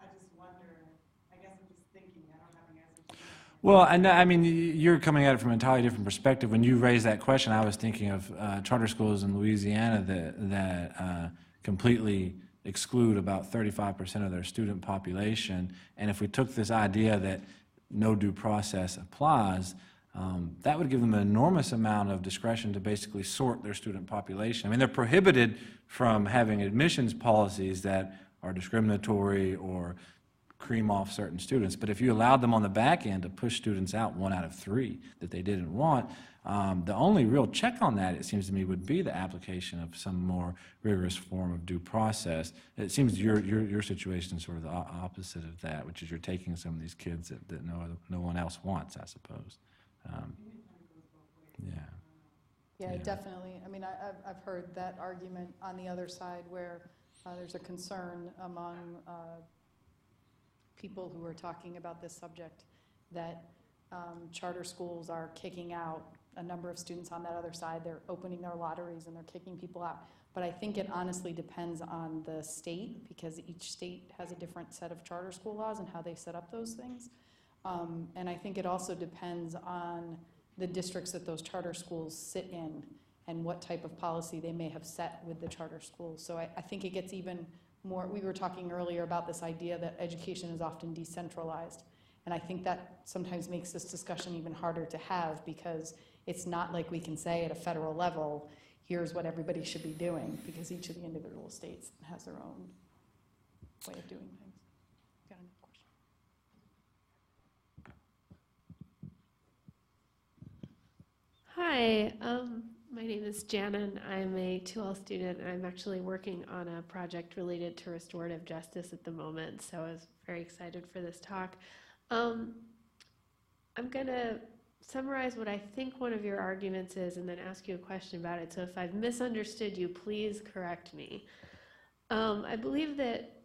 I just wonder, I guess I'm just thinking, I don't have an answer to that. Well, and I mean, you're coming at it from an entirely different perspective. When you raised that question, I was thinking of uh, charter schools in Louisiana that, that uh, completely exclude about 35% of their student population. And if we took this idea that no due process applies, um, that would give them an enormous amount of discretion to basically sort their student population. I mean, they're prohibited from having admissions policies that are discriminatory or cream off certain students. But if you allowed them on the back end to push students out one out of three that they didn't want, um, the only real check on that, it seems to me, would be the application of some more rigorous form of due process. It seems your, your, your situation is sort of the opposite of that, which is you're taking some of these kids that, that no, no one else wants, I suppose. Um, Yeah. Yeah, Yeah. definitely. I mean, I- I've, I've heard that argument on the other side where uh, there's a concern among uh, people who are talking about this subject that um, charter schools are kicking out a number of students on that other side. They're opening their lotteries and they're kicking people out. But I think it honestly depends on the state because each state has a different set of charter school laws and how they set up those things. Um, And I think it also depends on the districts that those charter schools sit in and what type of policy they may have set with the charter schools. So I, I think it gets even more, we were talking earlier about this idea that education is often decentralized. And I think that sometimes makes this discussion even harder to have because it's not like we can say at a federal level, here's what everybody should be doing, because each of the individual states has their own way of doing things. Got another question? Hi, um, my name is Janan. I'm a 2L student, and I'm actually working on a project related to restorative justice at the moment, so I was very excited for this talk. Um, I'm going to summarize what I think one of your arguments is and then ask you a question about it. So if I've misunderstood you, please correct me. Um, I believe that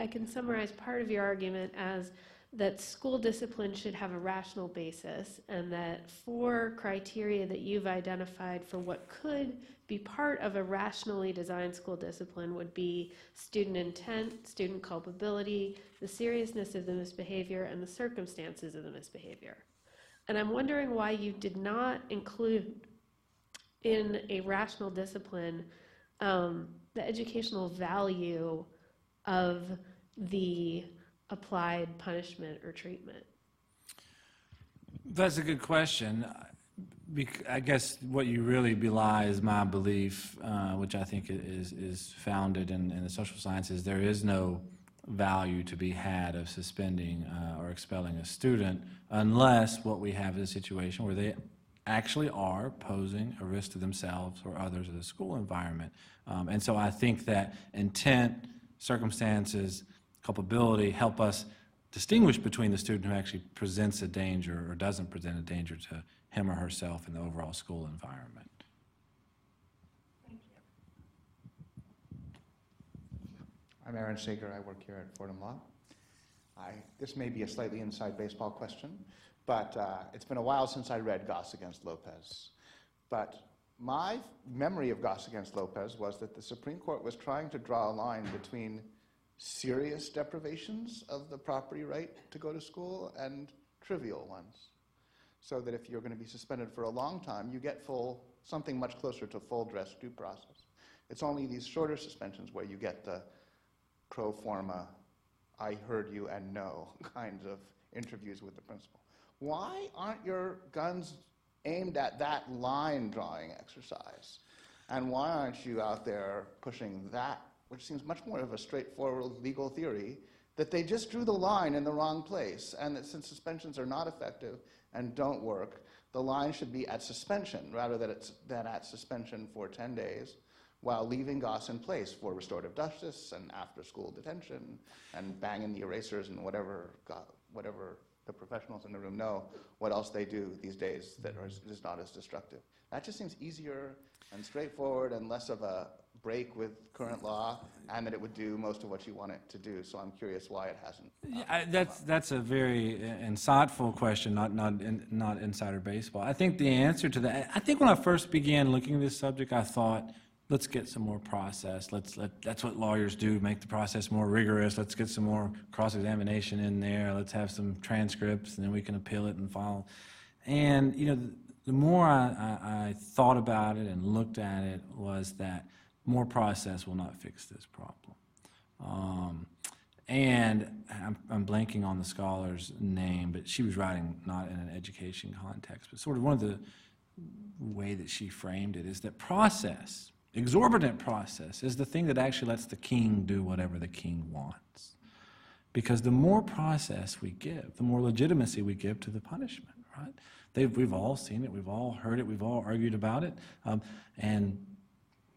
I can summarize part of your argument as that school discipline should have a rational basis and that four criteria that you've identified for what could be part of a rationally designed school discipline would be student intent, student culpability, the seriousness of the misbehavior, and the circumstances of the misbehavior. And I'm wondering why you did not include in a rational discipline um, the educational value of the applied punishment or treatment. That's a good question. I guess what you really belie is my belief, uh, which I think is, is founded in, in the social sciences. There is no value to be had of suspending uh, or expelling a student unless what we have is a situation where they actually are posing a risk to themselves or others in the school environment. Um, And so I think that intent, circumstances, culpability help us distinguish between the student who actually presents a danger or doesn't present a danger to him or herself in the overall school environment. I'm Aaron Saiger. I work here at Fordham Law. I, this may be a slightly inside baseball question, but uh, it's been a while since I read Goss against Lopez. But my memory of Goss against Lopez was that the Supreme Court was trying to draw a line between serious deprivations of the property right to go to school and trivial ones. So that if you're going to be suspended for a long time, you get full, something much closer to full dress due process. It's only these shorter suspensions where you get the pro forma, I heard you and no kinds of interviews with the principal. Why aren't your guns aimed at that line drawing exercise? And why aren't you out there pushing that, which seems much more of a straightforward legal theory, that they just drew the line in the wrong place, and that since suspensions are not effective and don't work, the line should be at suspension rather than, it's, than at suspension for 10 days while leaving Goss in place for restorative justice and after-school detention and banging the erasers and whatever, whatever the professionals in the room know, what else they do these days that is not as destructive. That just seems easier and straightforward and less of a break with current law, and that it would do most of what you want it to do. So I'm curious why it hasn't. Yeah, I- That's, that's a very uh, insightful question, not, not, in- not insider baseball. I think the answer to that, I think when I first began looking at this subject, I thought, let's get some more process. Let's, let, that's what lawyers do, make the process more rigorous. Let's get some more cross-examination in there. Let's have some transcripts, and then we can appeal it and file. And, you know, the- the more I, I, I thought about it and looked at it was that more process will not fix this problem. Um, and I'm, I'm blanking on the scholar's name, but she was writing not in an education context, but sort of one of the way that she framed it is that process, exorbitant process, is the thing that actually lets the king do whatever the king wants. Because the more process we give, the more legitimacy we give to the punishment, right? They've, we've all seen it, we've all heard it, we've all argued about it, um, and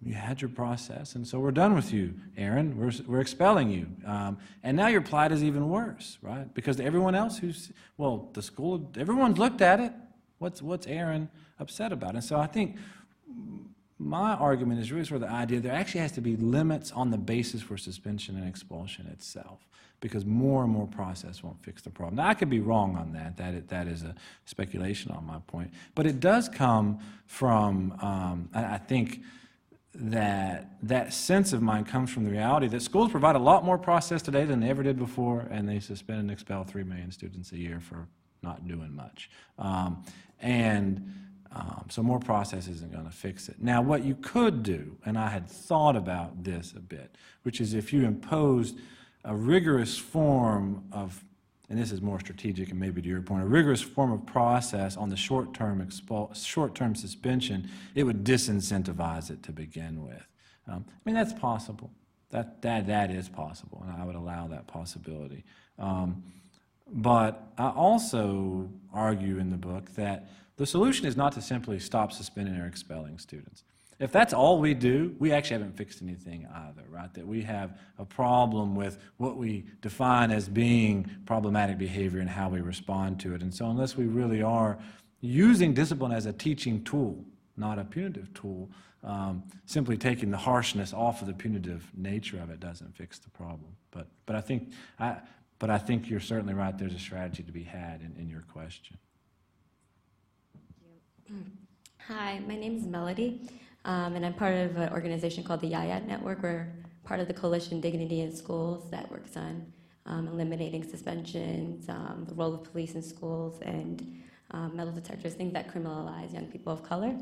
you had your process, and so we're done with you, Aaron. We're, we're expelling you. Um, and now your plight is even worse, right? Because everyone else who's, well, the school, everyone's looked at it. What's, what's Aaron upset about? And so I think my argument is really sort of the idea there actually has to be limits on the basis for suspension and expulsion itself because more and more process won't fix the problem. Now, I could be wrong on that. That, is- that is a speculation on my point. But it does come from, um, I, I think, that that sense of mine comes from the reality that schools provide a lot more process today than they ever did before, and they suspend and expel 3 million students a year for not doing much. Um, and um, so more process isn't going to fix it. Now, what you could do, and I had thought about this a bit, which is if you imposed a rigorous form of and this is more strategic and maybe to your point, a rigorous form of process on the short-term short-term suspension, it would disincentivize it to begin with. Um, I mean, that's possible. That, that, that is possible, and I would allow that possibility. Um, but I also argue in the book that the solution is not to simply stop suspending or expelling students. If that's all we do, we actually haven't fixed anything either, right? That we have a problem with what we define as being problematic behavior and how we respond to it. And so unless we really are using discipline as a teaching tool, not a punitive tool, um, simply taking the harshness off of the punitive nature of it doesn't fix the problem. But, but I think I, But I think you're certainly right, there's a strategy to be had in, in your question. Hi, my name is Melody, um, and I'm part of an organization called the YA-YA Network. We're part of the Coalition Dignity in Schools that works on um, eliminating suspensions, um, the role of police in schools, and um, metal detectors, things that criminalize young people of color.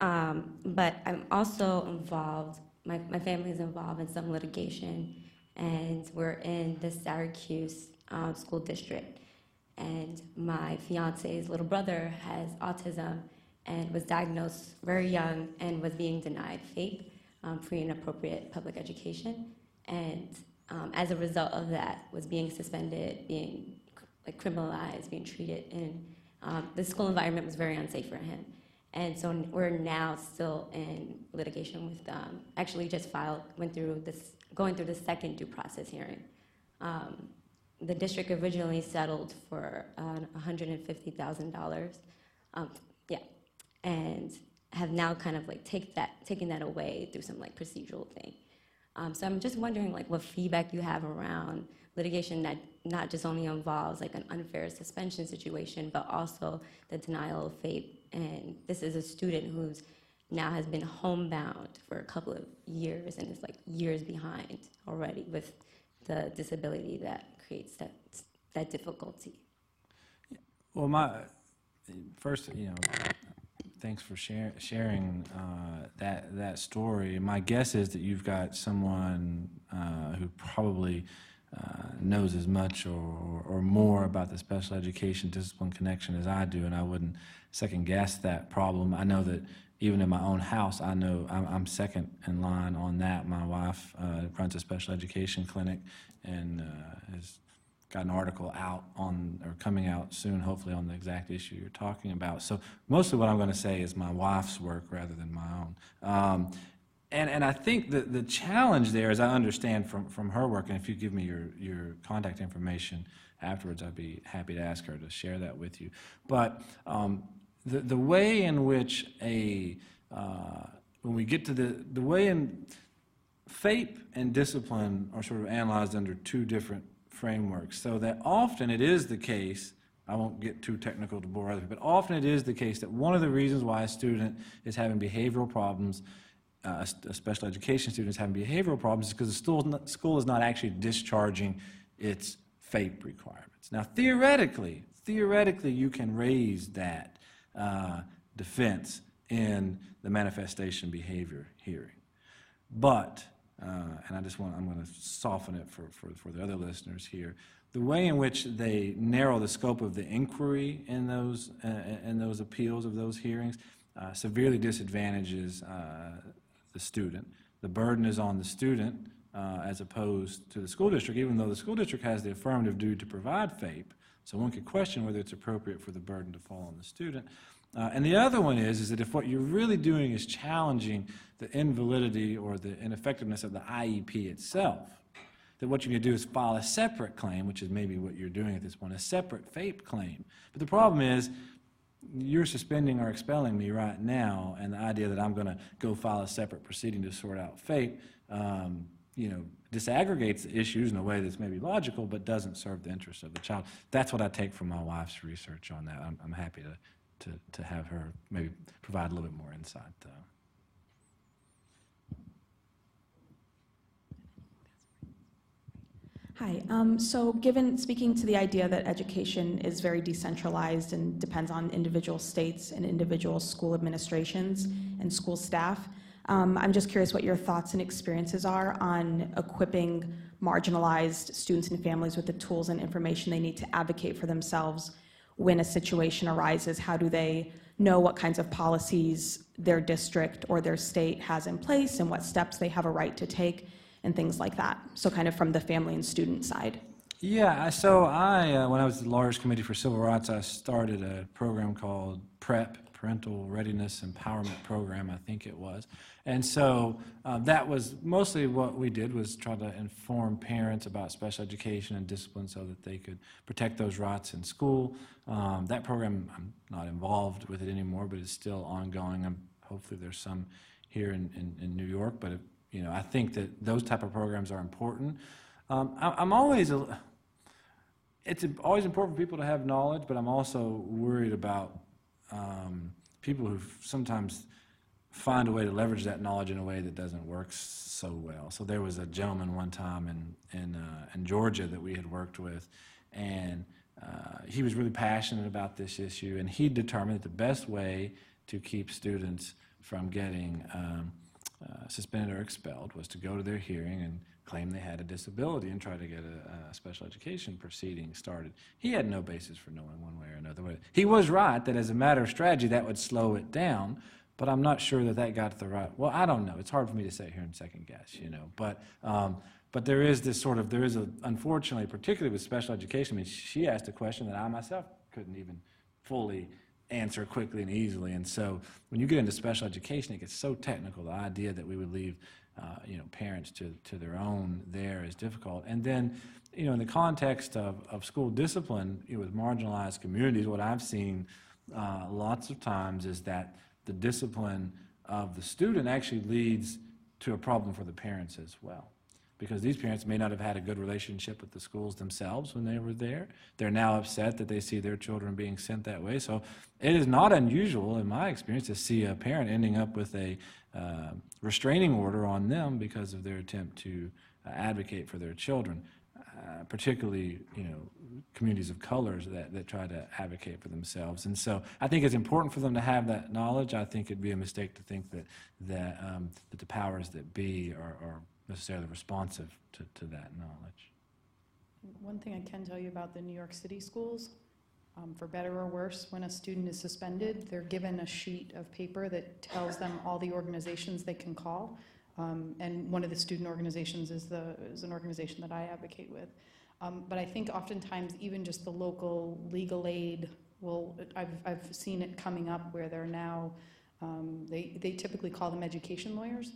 Um, but I'm also involved, my, my family is involved in some litigation, and we're in the Syracuse um, School District. And my fiance's little brother has autism and was diagnosed very young and was being denied FAPE, um, free and appropriate public education. And um, as a result of that, was being suspended, being like criminalized, being treated, and um, the school environment was very unsafe for him. And so we're now still in litigation with, them. actually just filed, went through this, going through the second due process hearing. Um, the district originally settled for uh, $150,000. Um, and have now kind of like take that, taken that away through some like procedural thing. Um, so I'm just wondering like what feedback you have around litigation that not just only involves like an unfair suspension situation, but also the denial of FAPE. And this is a student who's now has been homebound for a couple of years and is like years behind already with the disability that creates that that difficulty. Well, my, first, you know, thanks for share, sharing uh, that, that story. My guess is that you've got someone uh, who probably uh, knows as much or, or more about the special education discipline connection as I do, and I wouldn't second guess that problem. I know that even in my own house, I know I'm, I'm second in line on that. My wife uh, runs a special education clinic and uh, has got an article out on, or coming out soon, hopefully, on the exact issue you're talking about. So mostly what I'm going to say is my wife's work rather than my own. Um, and, and I think that the challenge there, as I understand from, from her work, and if you give me your, your contact information afterwards, I'd be happy to ask her to share that with you. But um, the, the way in which a, uh, when we get to the, the way in, FAPE and discipline are sort of analyzed under two different frameworks, so that often it is the case, I won't get too technical to bore others, but often it is the case that one of the reasons why a student is having behavioral problems, uh, a special education student is having behavioral problems, is because the school, school is not actually discharging its FAPE requirements. Now, theoretically, theoretically, you can raise that uh, defense in the manifestation behavior hearing. But, uh, and I just want, I'm going to soften it for, for, for the other listeners here, the way in which they narrow the scope of the inquiry in those, uh, in those appeals of those hearings uh, severely disadvantages uh, the student. The burden is on the student uh, as opposed to the school district, even though the school district has the affirmative duty to provide FAPE. So one could question whether it's appropriate for the burden to fall on the student. Uh, and the other one is, is that if what you're really doing is challenging the invalidity or the ineffectiveness of the IEP itself, that what going to do is file a separate claim, which is maybe what you're doing at this point, a separate FAPE claim. But the problem is, you're suspending or expelling me right now, and the idea that I'm going to go file a separate proceeding to sort out FAPE, um, you know, disaggregates the issues in a way that's maybe logical, but doesn't serve the interests of the child. That's what I take from my wife's research on that. I'm, I'm happy to, to, to have her maybe provide a little bit more insight, though. Hi. Um, so, given speaking to the idea that education is very decentralized and depends on individual states and individual school administrations and school staff, um, I'm just curious what your thoughts and experiences are on equipping marginalized students and families with the tools and information they need to advocate for themselves when a situation arises. How do they know what kinds of policies their district or their state has in place and what steps they have a right to take? and things like that. So, kind of from the family and student side. Yeah, so I, uh, when I was the Lawyers Committee for Civil Rights, I started a program called PREP, Parental Readiness Empowerment Program, I think it was. And so uh, that was mostly what we did was try to inform parents about special education and discipline so that they could protect those rights in school. Um, that program, I'm not involved with it anymore, but it's still ongoing. I'm, hopefully there's some here in, in, in New York, but it, you know, I think that those type of programs are important. Um, I, I'm always, a, it's always important for people to have knowledge, but I'm also worried about um, people who sometimes find a way to leverage that knowledge in a way that doesn't work so well. So there was a gentleman one time in in, uh, in Georgia that we had worked with, and uh, he was really passionate about this issue, and he determined that the best way to keep students from getting um, uh, suspended or expelled was to go to their hearing and claim they had a disability and try to get a, a special education proceeding started. He had no basis for knowing one way or another. He was right that as a matter of strategy, that would slow it down, but I'm not sure that that got the right, well, I don't know. It's hard for me to sit here and second guess, you know. But, um, but there is this sort of, there is a, unfortunately, particularly with special education, I mean, she asked a question that I myself couldn't even fully answer quickly and easily. And so when you get into special education, it gets so technical. The idea that we would leave, uh, you know, parents to, to their own there is difficult. And then, you know, in the context of, of school discipline, you know, with marginalized communities, what I've seen uh, lots of times is that the discipline of the student actually leads to a problem for the parents as well because these parents may not have had a good relationship with the schools themselves when they were there. They're now upset that they see their children being sent that way. So it is not unusual, in my experience, to see a parent ending up with a uh, restraining order on them because of their attempt to uh, advocate for their children. Uh, particularly, you know, communities of colors that, that try to advocate for themselves. And so I think it's important for them to have that knowledge. I think it'd be a mistake to think that, that, um, that the powers that be are, are necessarily responsive to, to that knowledge. One thing I can tell you about the New York City schools, um, for better or worse, when a student is suspended, they're given a sheet of paper that tells them all the organizations they can call. Um, and one of the student organizations is the is an organization that I advocate with. Um, but I think oftentimes even just the local legal aid will I've I've seen it coming up where they're now um, they they typically call them education lawyers.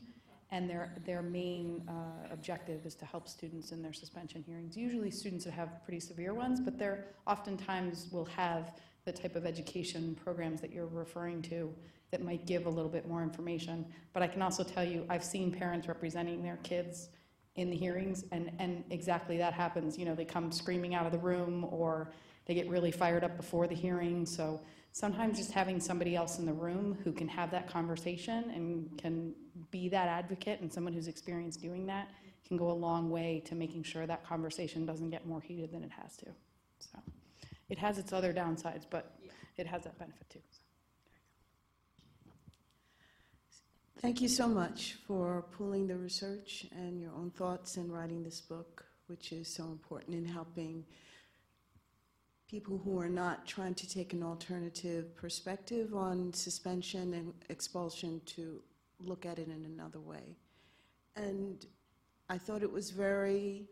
And their, their main uh, objective is to help students in their suspension hearings. Usually students that have pretty severe ones, but they're oftentimes will have the type of education programs that you're referring to that might give a little bit more information. But I can also tell you, I've seen parents representing their kids in the hearings, and, and exactly that happens. You know, they come screaming out of the room, or they get really fired up before the hearing. So sometimes just having somebody else in the room who can have that conversation and can be that advocate and someone who's experienced doing that can go a long way to making sure that conversation doesn't get more heated than it has to. So it has its other downsides, but it has that benefit too. Thank you so much for pooling the research and your own thoughts and writing this book, which is so important in helping people who are not trying to take an alternative perspective on suspension and expulsion to look at it in another way. And I thought it was very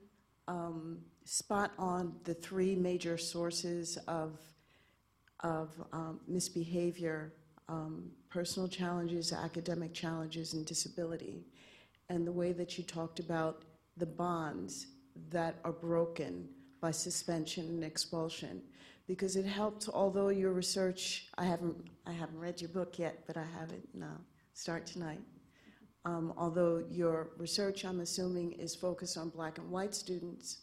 um, spot on the three major sources of, of um, misbehavior um, personal challenges, academic challenges, and disability. And the way that you talked about the bonds that are broken by suspension and expulsion. Because it helped, although your research, I haven't, I haven't read your book yet, but I have it now, start tonight. Um, although your research, I'm assuming, is focused on black and white students,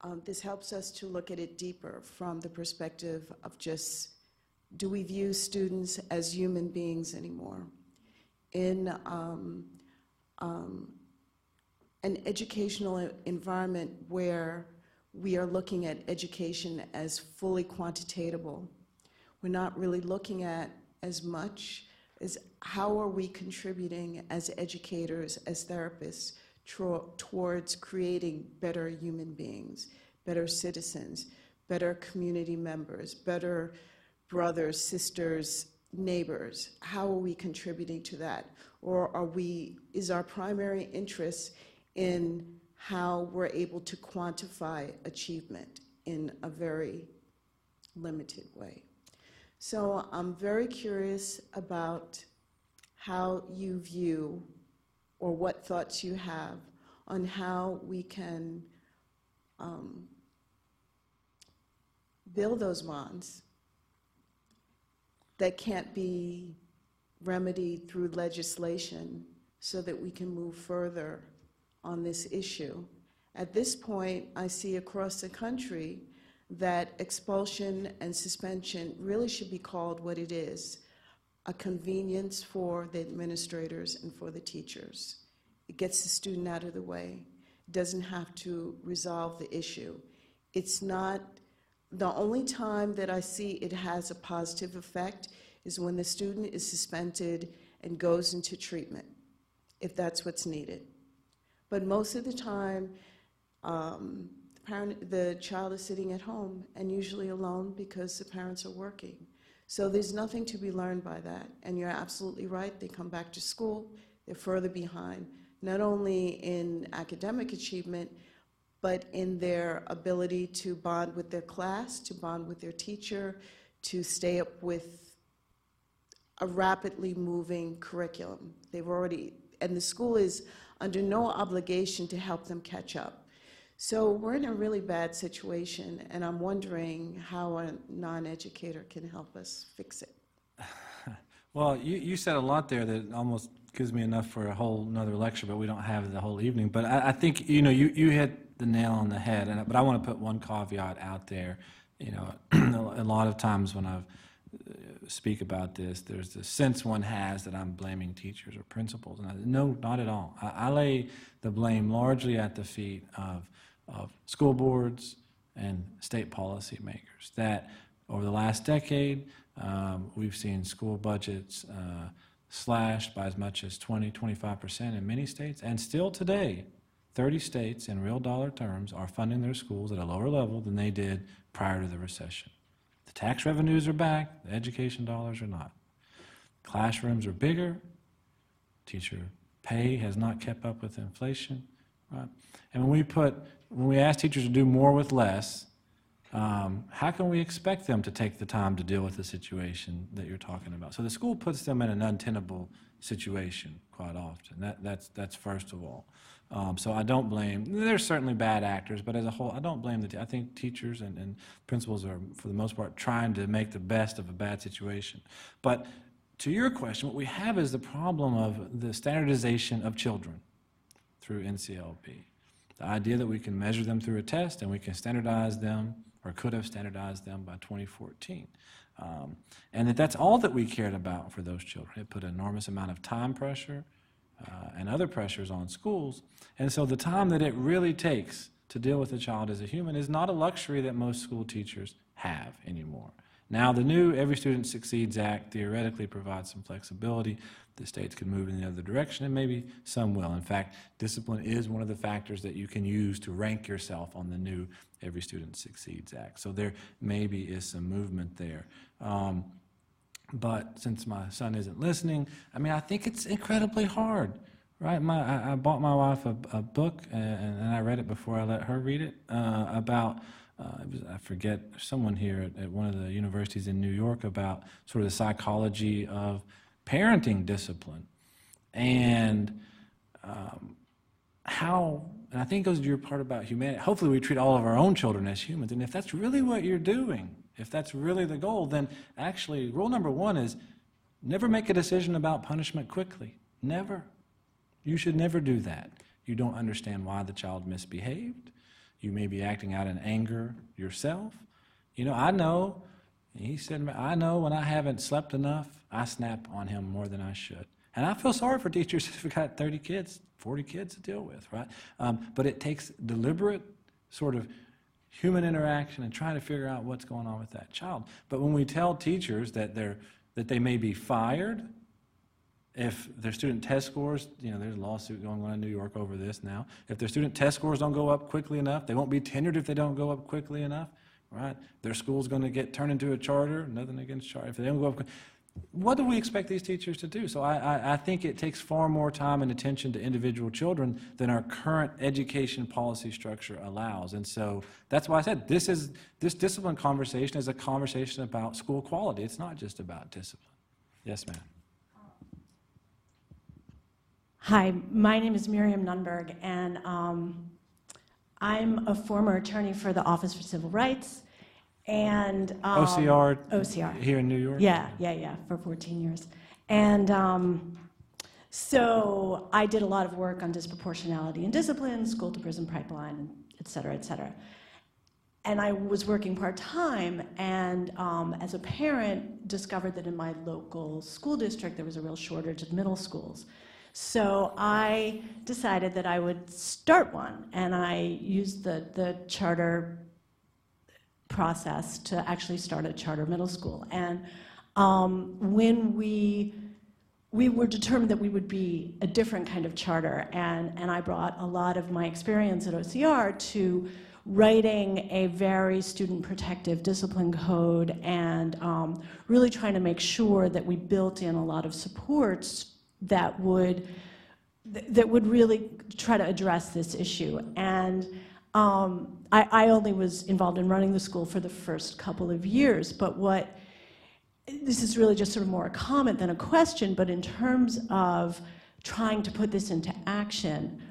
um, this helps us to look at it deeper from the perspective of just do we view students as human beings anymore? In um, um, an educational environment where we are looking at education as fully quantitatable, we're not really looking at as much as how are we contributing as educators, as therapists, towards creating better human beings, better citizens, better community members, better brothers, sisters, neighbors? How are we contributing to that? Or are we, is our primary interest in how we're able to quantify achievement in a very limited way? So I'm very curious about how you view or what thoughts you have on how we can um, build those bonds that can't be remedied through legislation so that we can move further on this issue. At this point, I see across the country that expulsion and suspension really should be called what it is a convenience for the administrators and for the teachers. It gets the student out of the way, doesn't have to resolve the issue. It's not, the only time that I see it has a positive effect is when the student is suspended and goes into treatment, if that's what's needed. But most of the time, um, the parent, the child is sitting at home and usually alone because the parents are working. So there's nothing to be learned by that. And you're absolutely right. They come back to school, they're further behind, not only in academic achievement, but in their ability to bond with their class, to bond with their teacher, to stay up with a rapidly moving curriculum. They've already, and the school is under no obligation to help them catch up. So we're in a really bad situation, and I'm wondering how a non-educator can help us fix it. Well, you, you said a lot there that almost gives me enough for a whole another lecture, but we don't have the whole evening. But I, I think, you know, you, you hit the nail on the head, and, but I want to put one caveat out there. You know, a lot of times when I've speak about this, there's this sense one has that I'm blaming teachers or principals. And I, no, not at all. I, I lay the blame largely at the feet of, of school boards and state policymakers that over the last decade, um, we've seen school budgets uh, slashed by as much as 20, 25% in many states. And still today, 30 states in real dollar terms are funding their schools at a lower level than they did prior to the recession. Tax revenues are back, the education dollars are not. Classrooms are bigger, teacher pay has not kept up with inflation, right? And when we put, when we ask teachers to do more with less, um, how can we expect them to take the time to deal with the situation that you're talking about? So the school puts them in an untenable situation quite often. That, that's, that's first of all. Um, so I don't blame, there's certainly bad actors, but as a whole, I don't blame the, I think teachers and, and principals are, for the most part, trying to make the best of a bad situation. But to your question, what we have is the problem of the standardization of children through NCLB. The idea that we can measure them through a test and we can standardize them, or could have standardized them by 2014. Um, and that that's all that we cared about for those children. It put an enormous amount of time pressure uh, and other pressures on schools. And so the time that it really takes to deal with a child as a human is not a luxury that most school teachers have anymore. Now, the new Every Student Succeeds Act theoretically provides some flexibility. The states can move in the other direction, and maybe some will. In fact, discipline is one of the factors that you can use to rank yourself on the new Every Student Succeeds Act. So there maybe is some movement there. Um, but since my son isn't listening, I mean, I think it's incredibly hard, right? My, I, I bought my wife a, a book, and, and I read it before I let her read it, uh, about, uh, it was, I forget, someone here at, at one of the universities in New York about sort of the psychology of parenting discipline. And um, how, and I think it goes to your part about humanity. Hopefully, we treat all of our own children as humans. And if that's really what you're doing, if that's really the goal, then actually, rule number one is never make a decision about punishment quickly. Never. You should never do that. You don't understand why the child misbehaved. You may be acting out in anger yourself. You know, I know, he said, I know when I haven't slept enough, I snap on him more than I should. And I feel sorry for teachers who've got 30 kids, 40 kids to deal with, right? Um, but it takes deliberate sort of human interaction and trying to figure out what's going on with that child. But when we tell teachers that they're that they may be fired if their student test scores, you know, there's a lawsuit going on in New York over this now. If their student test scores don't go up quickly enough, they won't be tenured if they don't go up quickly enough, right? Their school's going to get turned into a charter. Nothing against charter. If they don't go up, what do we expect these teachers to do? So I, I, I, think it takes far more time and attention to individual children than our current education policy structure allows. And so that's why I said this is this discipline conversation is a conversation about school quality. It's not just about discipline. Yes, ma'am. Hi, my name is Miriam Nunberg, and um, I'm a former attorney for the Office for Civil Rights. And um, OCR, OCR here in New York? Yeah, yeah, yeah, for 14 years. And um, so I did a lot of work on disproportionality and discipline, school to prison pipeline, et cetera, et cetera. and I was working part-time, and um, as a parent, discovered that in my local school district, there was a real shortage of middle schools. So I decided that I would start one, and I used the, the charter process to actually start a charter middle school. And um, when we we were determined that we would be a different kind of charter, and, and I brought a lot of my experience at OCR to writing a very student protective discipline code and um, really trying to make sure that we built in a lot of supports that would that would really try to address this issue. And um, I, I only was involved in running the school for the first couple of years, but what this is really just sort of more a comment than a question, but in terms of trying to put this into action,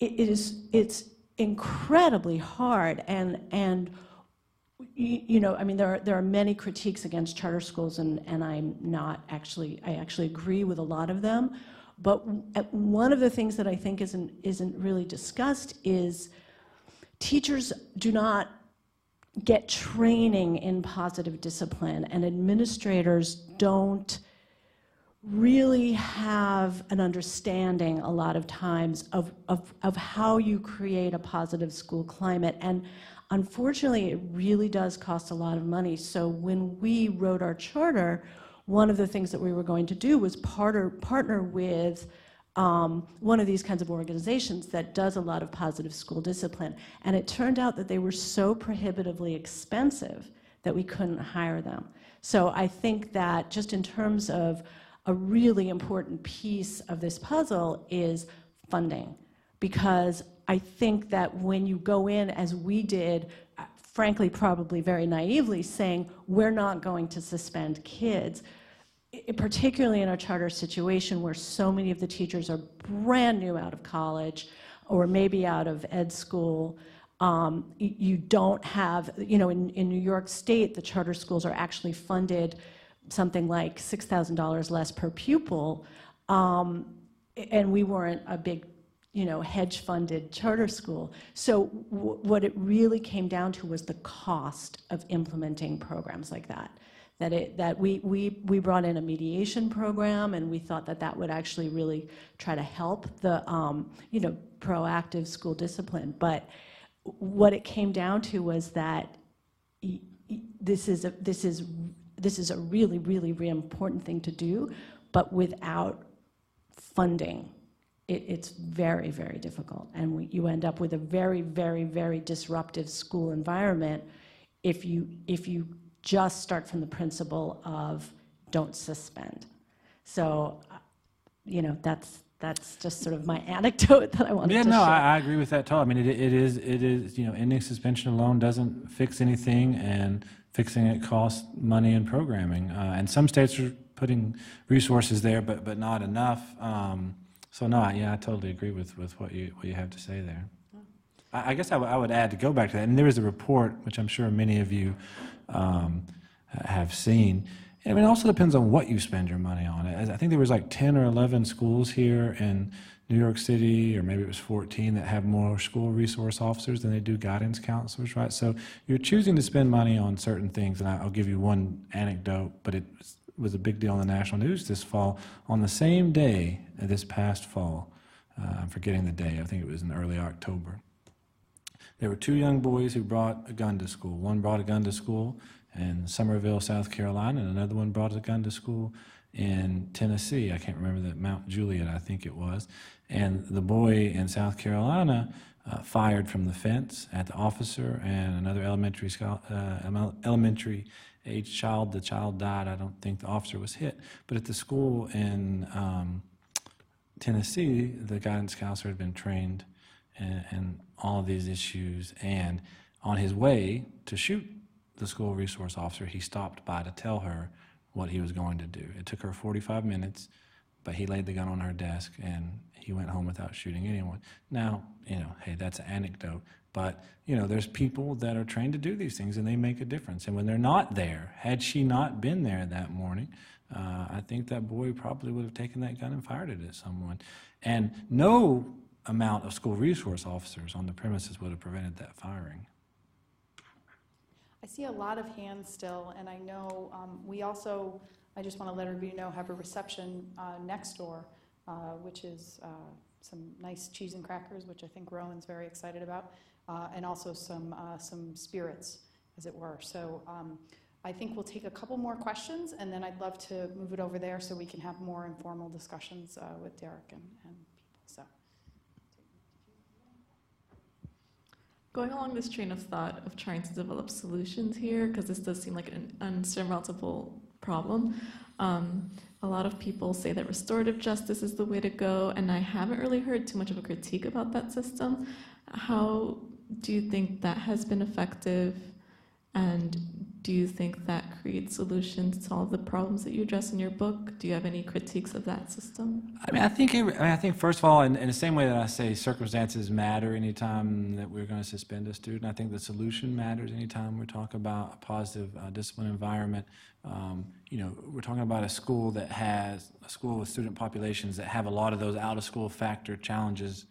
it, it is it's incredibly hard and and you, you know I mean there are there are many critiques against charter schools and and I'm not actually I actually agree with a lot of them, but one of the things that I think isn't isn't really discussed is teachers do not get training in positive discipline, and administrators don't really have an understanding a lot of times of, of, of how you create a positive school climate. And unfortunately, it really does cost a lot of money. So when we wrote our charter, one of the things that we were going to do was partner, partner with um, one of these kinds of organizations that does a lot of positive school discipline. And it turned out that they were so prohibitively expensive that we couldn't hire them. So I think that just in terms of a really important piece of this puzzle is funding. Because I think that when you go in, as we did, uh, frankly, probably very naively, saying, we're not going to suspend kids, particularly in our charter situation where so many of the teachers are brand new out of college or maybe out of ed school, um, you don't have, you know, in, in New York State, the charter schools are actually funded something like $6,000 less per pupil, um, and we weren't a big, you know, hedge-funded charter school. So what it really came down to was the cost of implementing programs like that that it that we we we brought in a mediation program and we thought that that would actually really try to help the um, you know proactive school discipline. But what it came down to was that this is a this is this is a really really really important thing to do but without funding it, it's very very difficult. And we, you end up with a very very very disruptive school environment if you if you just start from the principle of don't suspend. So, you know, that's that's just sort of my anecdote that I wanted yeah, to no, share. I, I agree with that totally. I mean, it, it is, it is, you know, ending suspension alone doesn't fix anything, and fixing it costs money and programming. Uh, and some states are putting resources there, but but not enough. Um, so no, I- yeah, I totally agree with with what you what you have to say there. I, I guess I would- I would add to go back to that, and there is a report which I'm sure many of you um, have seen. I mean, it also depends on what you spend your money on. I think there was like 10 or 11 schools here in New York City, or maybe it was 14, that have more school resource officers than they do guidance counselors, right? So you're choosing to spend money on certain things, and I'll give you one anecdote, but it was a big deal in the national news this fall. On the same day, this past fall, uh, I'm forgetting the day, I think it was in early October, there were two young boys who brought a gun to school. One brought a gun to school in Somerville, South Carolina, and another one brought a gun to school in Tennessee. I can't remember that Mount Juliet, I think it was. And the boy in South Carolina uh, fired from the fence at the officer and another elementary school, uh, elementary age child. The child died. I don't think the officer was hit. But at the school in um, Tennessee, the guidance counselor had been trained in, in all of these issues. And on his way to shoot the school resource officer, he stopped by to tell her what he was going to do. It took her 45 minutes, but he laid the gun on her desk and he went home without shooting anyone. Now, you know, hey, that's an anecdote, but, you know, there's people that are trained to do these things and they make a difference. And when they're not there, had she not been there that morning, uh, I think that boy probably would have taken that gun and fired it at someone. And no amount of school resource officers on the premises would have prevented that firing. I see a lot of hands still, and I know um, we also, I just want to let everybody know, have a reception uh, next door, uh, which is uh, some nice cheese and crackers, which I think Rowan's very excited about, uh, and also some, uh, some spirits, as it were. So um, I think we'll take a couple more questions, and then I'd love to move it over there so we can have more informal discussions uh, with Derek and, and people. So. Going along this train of thought of trying to develop solutions here, because this does seem like an unsurmountable problem, um, a lot of people say that restorative justice is the way to go, and I haven't really heard too much of a critique about that system. How do you think that has been effective? And do you think that creates solutions to all the problems that you address in your book? Do you have any critiques of that system? I mean, I think, I, mean, I think first of all, in, in the same way that I say circumstances matter anytime that we're going to suspend a student, I think the solution matters anytime we talk about a positive uh, discipline environment. Um, you know, we're talking about a school that has a school with student populations that have a lot of those out-of-school factor challenges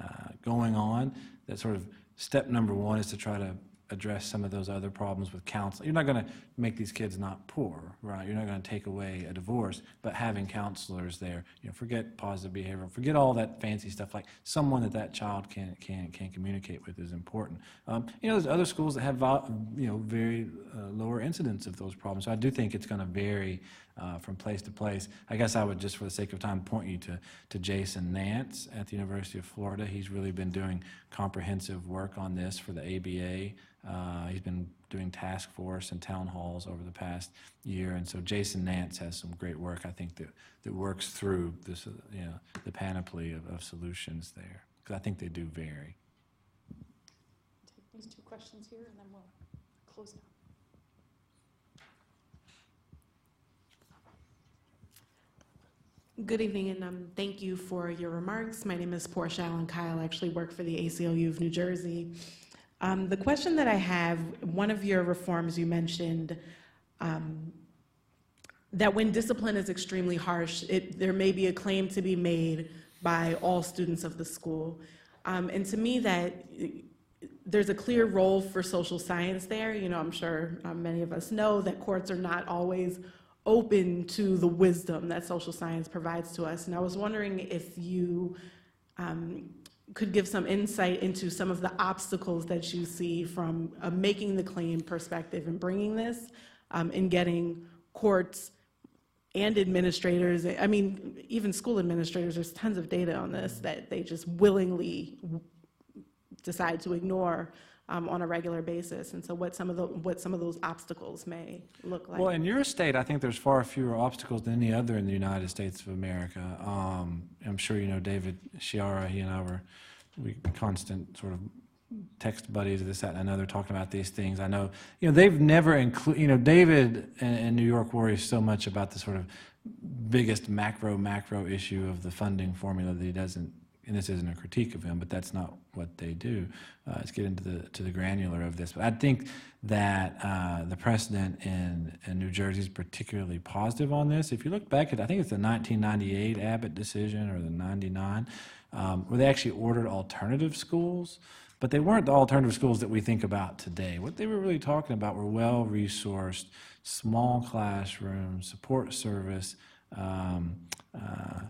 uh, going on. That sort of step number one is to try to address some of those other problems with counseling. You're not going to make these kids not poor, right? You're not going to take away a divorce, but having counselors there, you know, forget positive behavior, forget all that fancy stuff. Like someone that that child can can can communicate with is important. Um, you know, there's other schools that have you know very uh, lower incidence of those problems. So I do think it's going to vary uh, from place to place. I guess I would just, for the sake of time, point you to, to Jason Nance at the University of Florida. He's really been doing comprehensive work on this for the ABA. Uh, he's been doing task force and town halls over the past year, and so Jason Nance has some great work, I think, that, that works through this, uh, you know, the panoply of, of solutions there, because I think they do vary. Take these two questions here, and then we'll close out. Good evening, and um, thank you for your remarks. My name is Portia Allen Kyle. I actually work for the ACLU of New Jersey. Um, the question that I have, one of your reforms you mentioned um, that when discipline is extremely harsh, it, there may be a claim to be made by all students of the school. Um, and to me, that there's a clear role for social science there. You know, I'm sure um, many of us know that courts are not always open to the wisdom that social science provides to us. And I was wondering if you um, could give some insight into some of the obstacles that you see from a making the claim perspective and bringing this um, and getting courts and administrators, I mean, even school administrators, there's tons of data on this that they just willingly decide to ignore um, on a regular basis. And so what some of the, what some of those obstacles may look like. Well, in your state, I think there's far fewer obstacles than any other in the United States of America. Um, I'm sure you know David Sciarra. He and I were we constant sort of text buddies, of this, that, and another, talking about these things. I know, you know, they've never include. You know, David and, and New York worries so much about the sort of biggest macro macro issue of the funding formula that he doesn't and this isn't a critique of him, but that's not what they do. Uh, let's get into the to the granular of this. But I think that uh, the precedent in, in New Jersey is particularly positive on this. If you look back at, I think it's the 1998 Abbott decision or the 99, um, where they actually ordered alternative schools. But they weren't the alternative schools that we think about today. What they were really talking about were well resourced, small classrooms, support service, um, uh,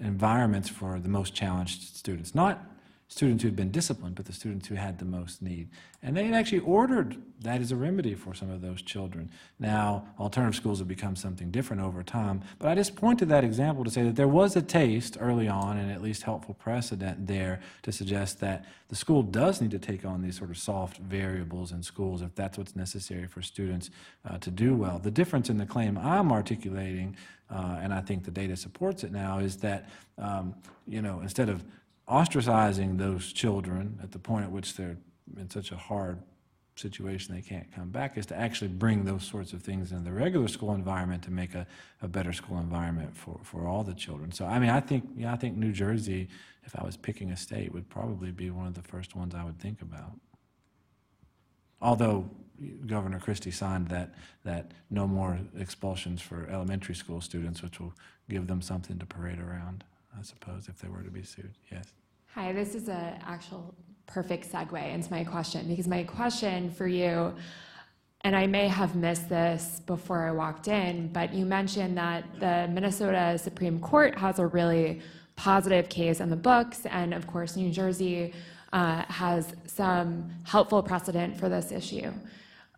environments for the most challenged students. Not students who'd been disciplined, but the students who had the most need. And they had actually ordered that as a remedy for some of those children. Now, alternative schools have become something different over time, but I just point to that example to say that there was a taste early on and at least helpful precedent there to suggest that the school does need to take on these sort of soft variables in schools if that's what's necessary for students uh, to do well. The difference in the claim I'm articulating, uh, and I think the data supports it now, is that, um, you know, instead of ostracizing those children at the point at which they're in such a hard situation they can't come back is to actually bring those sorts of things in the regular school environment to make a, a better school environment for, for all the children. So I mean I think yeah I think New Jersey, if I was picking a state, would probably be one of the first ones I would think about. Although Governor Christie signed that that no more expulsions for elementary school students, which will give them something to parade around, I suppose, if they were to be sued. Yes. Hi, this is an actual perfect segue into my question because my question for you and I may have missed this before I walked in, but you mentioned that the Minnesota Supreme Court has a really positive case in the books, and of course, New Jersey uh, has some helpful precedent for this issue.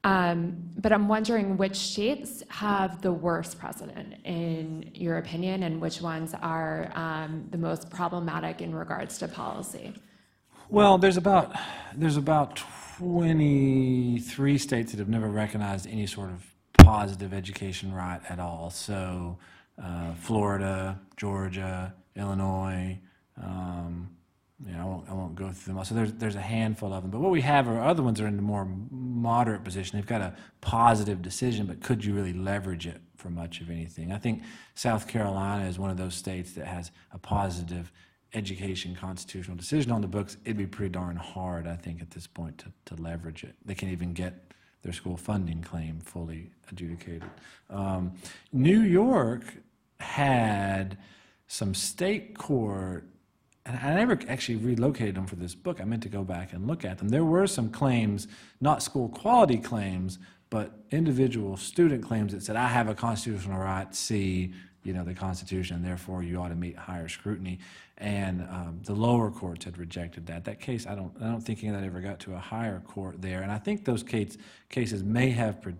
Um, but I'm wondering which states have the worst precedent, in your opinion, and which ones are um, the most problematic in regards to policy. Well, there's about there's about 23 states that have never recognized any sort of positive education right at all. So, uh, Florida, Georgia, Illinois. Um, I won't, I won't go through them all. So there's there's a handful of them. But what we have are other ones are in a more moderate position. They've got a positive decision, but could you really leverage it for much of anything? I think South Carolina is one of those states that has a positive education constitutional decision on the books, it'd be pretty darn hard, I think, at this point to, to leverage it. They can't even get their school funding claim fully adjudicated. Um, New York had some state court, and I never actually relocated them for this book. I meant to go back and look at them. There were some claims, not school quality claims, but individual student claims that said, I have a constitutional right see you know, the Constitution, and therefore you ought to meet higher scrutiny. And um, the lower courts had rejected that. That case, I don't, I don't think any of that ever got to a higher court there. And I think those case, cases may have pre-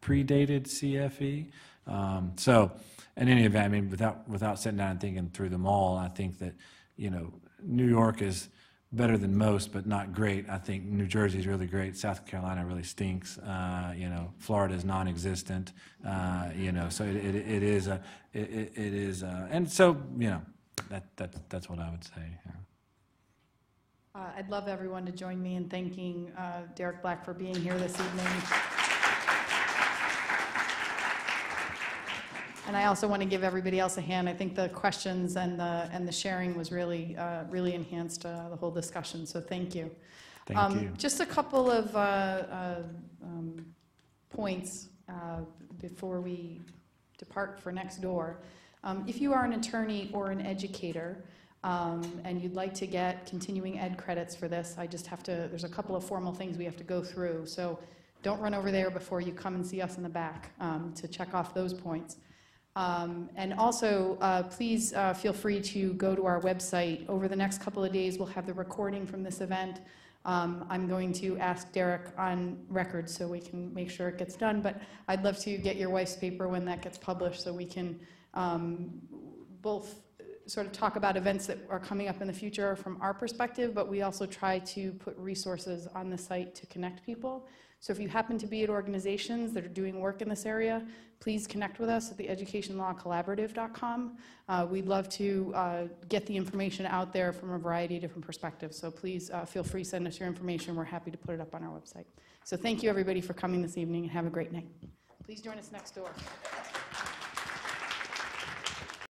predated CFE. Um, so, in any event, I mean, without without sitting down and thinking through them all, I think that you know, New York is better than most, but not great. I think New Jersey is really great. South Carolina really stinks. Uh, you know, Florida is non-existent. Uh, you know, so it, it, it is a it, it is a, and so you know that that that's what I would say. yeah. Uh, I'd love everyone to join me in thanking uh, Derek Black for being here this evening. And I also want to give everybody else a hand. I think the questions and the, and the sharing was really, uh, really enhanced uh, the whole discussion, so thank you. Thank Um, you. Just a couple of uh, uh, um, points uh, before we depart for next door. Um, If you are an attorney or an educator, um, and you'd like to get continuing ed credits for this, I just have to, there's a couple of formal things we have to go through. So don't run over there before you come and see us in the back um, to check off those points. Um, And also, uh, please uh, feel free to go to our website. Over the next couple of days, we'll have the recording from this event. Um, I'm going to ask Derek on record so we can make sure it gets done, but I'd love to get your wife's paper when that gets published so we can um, both sort of talk about events that are coming up in the future from our perspective, but we also try to put resources on the site to connect people. So if you happen to be at organizations that are doing work in this area, please connect with us at the educationlawcollaborative.com. Uh, we'd love to uh, get the information out there from a variety of different perspectives. So please uh, feel free to send us your information. We're happy to put it up on our website. So thank you, everybody, for coming this evening, and have a great night. Please join us next door.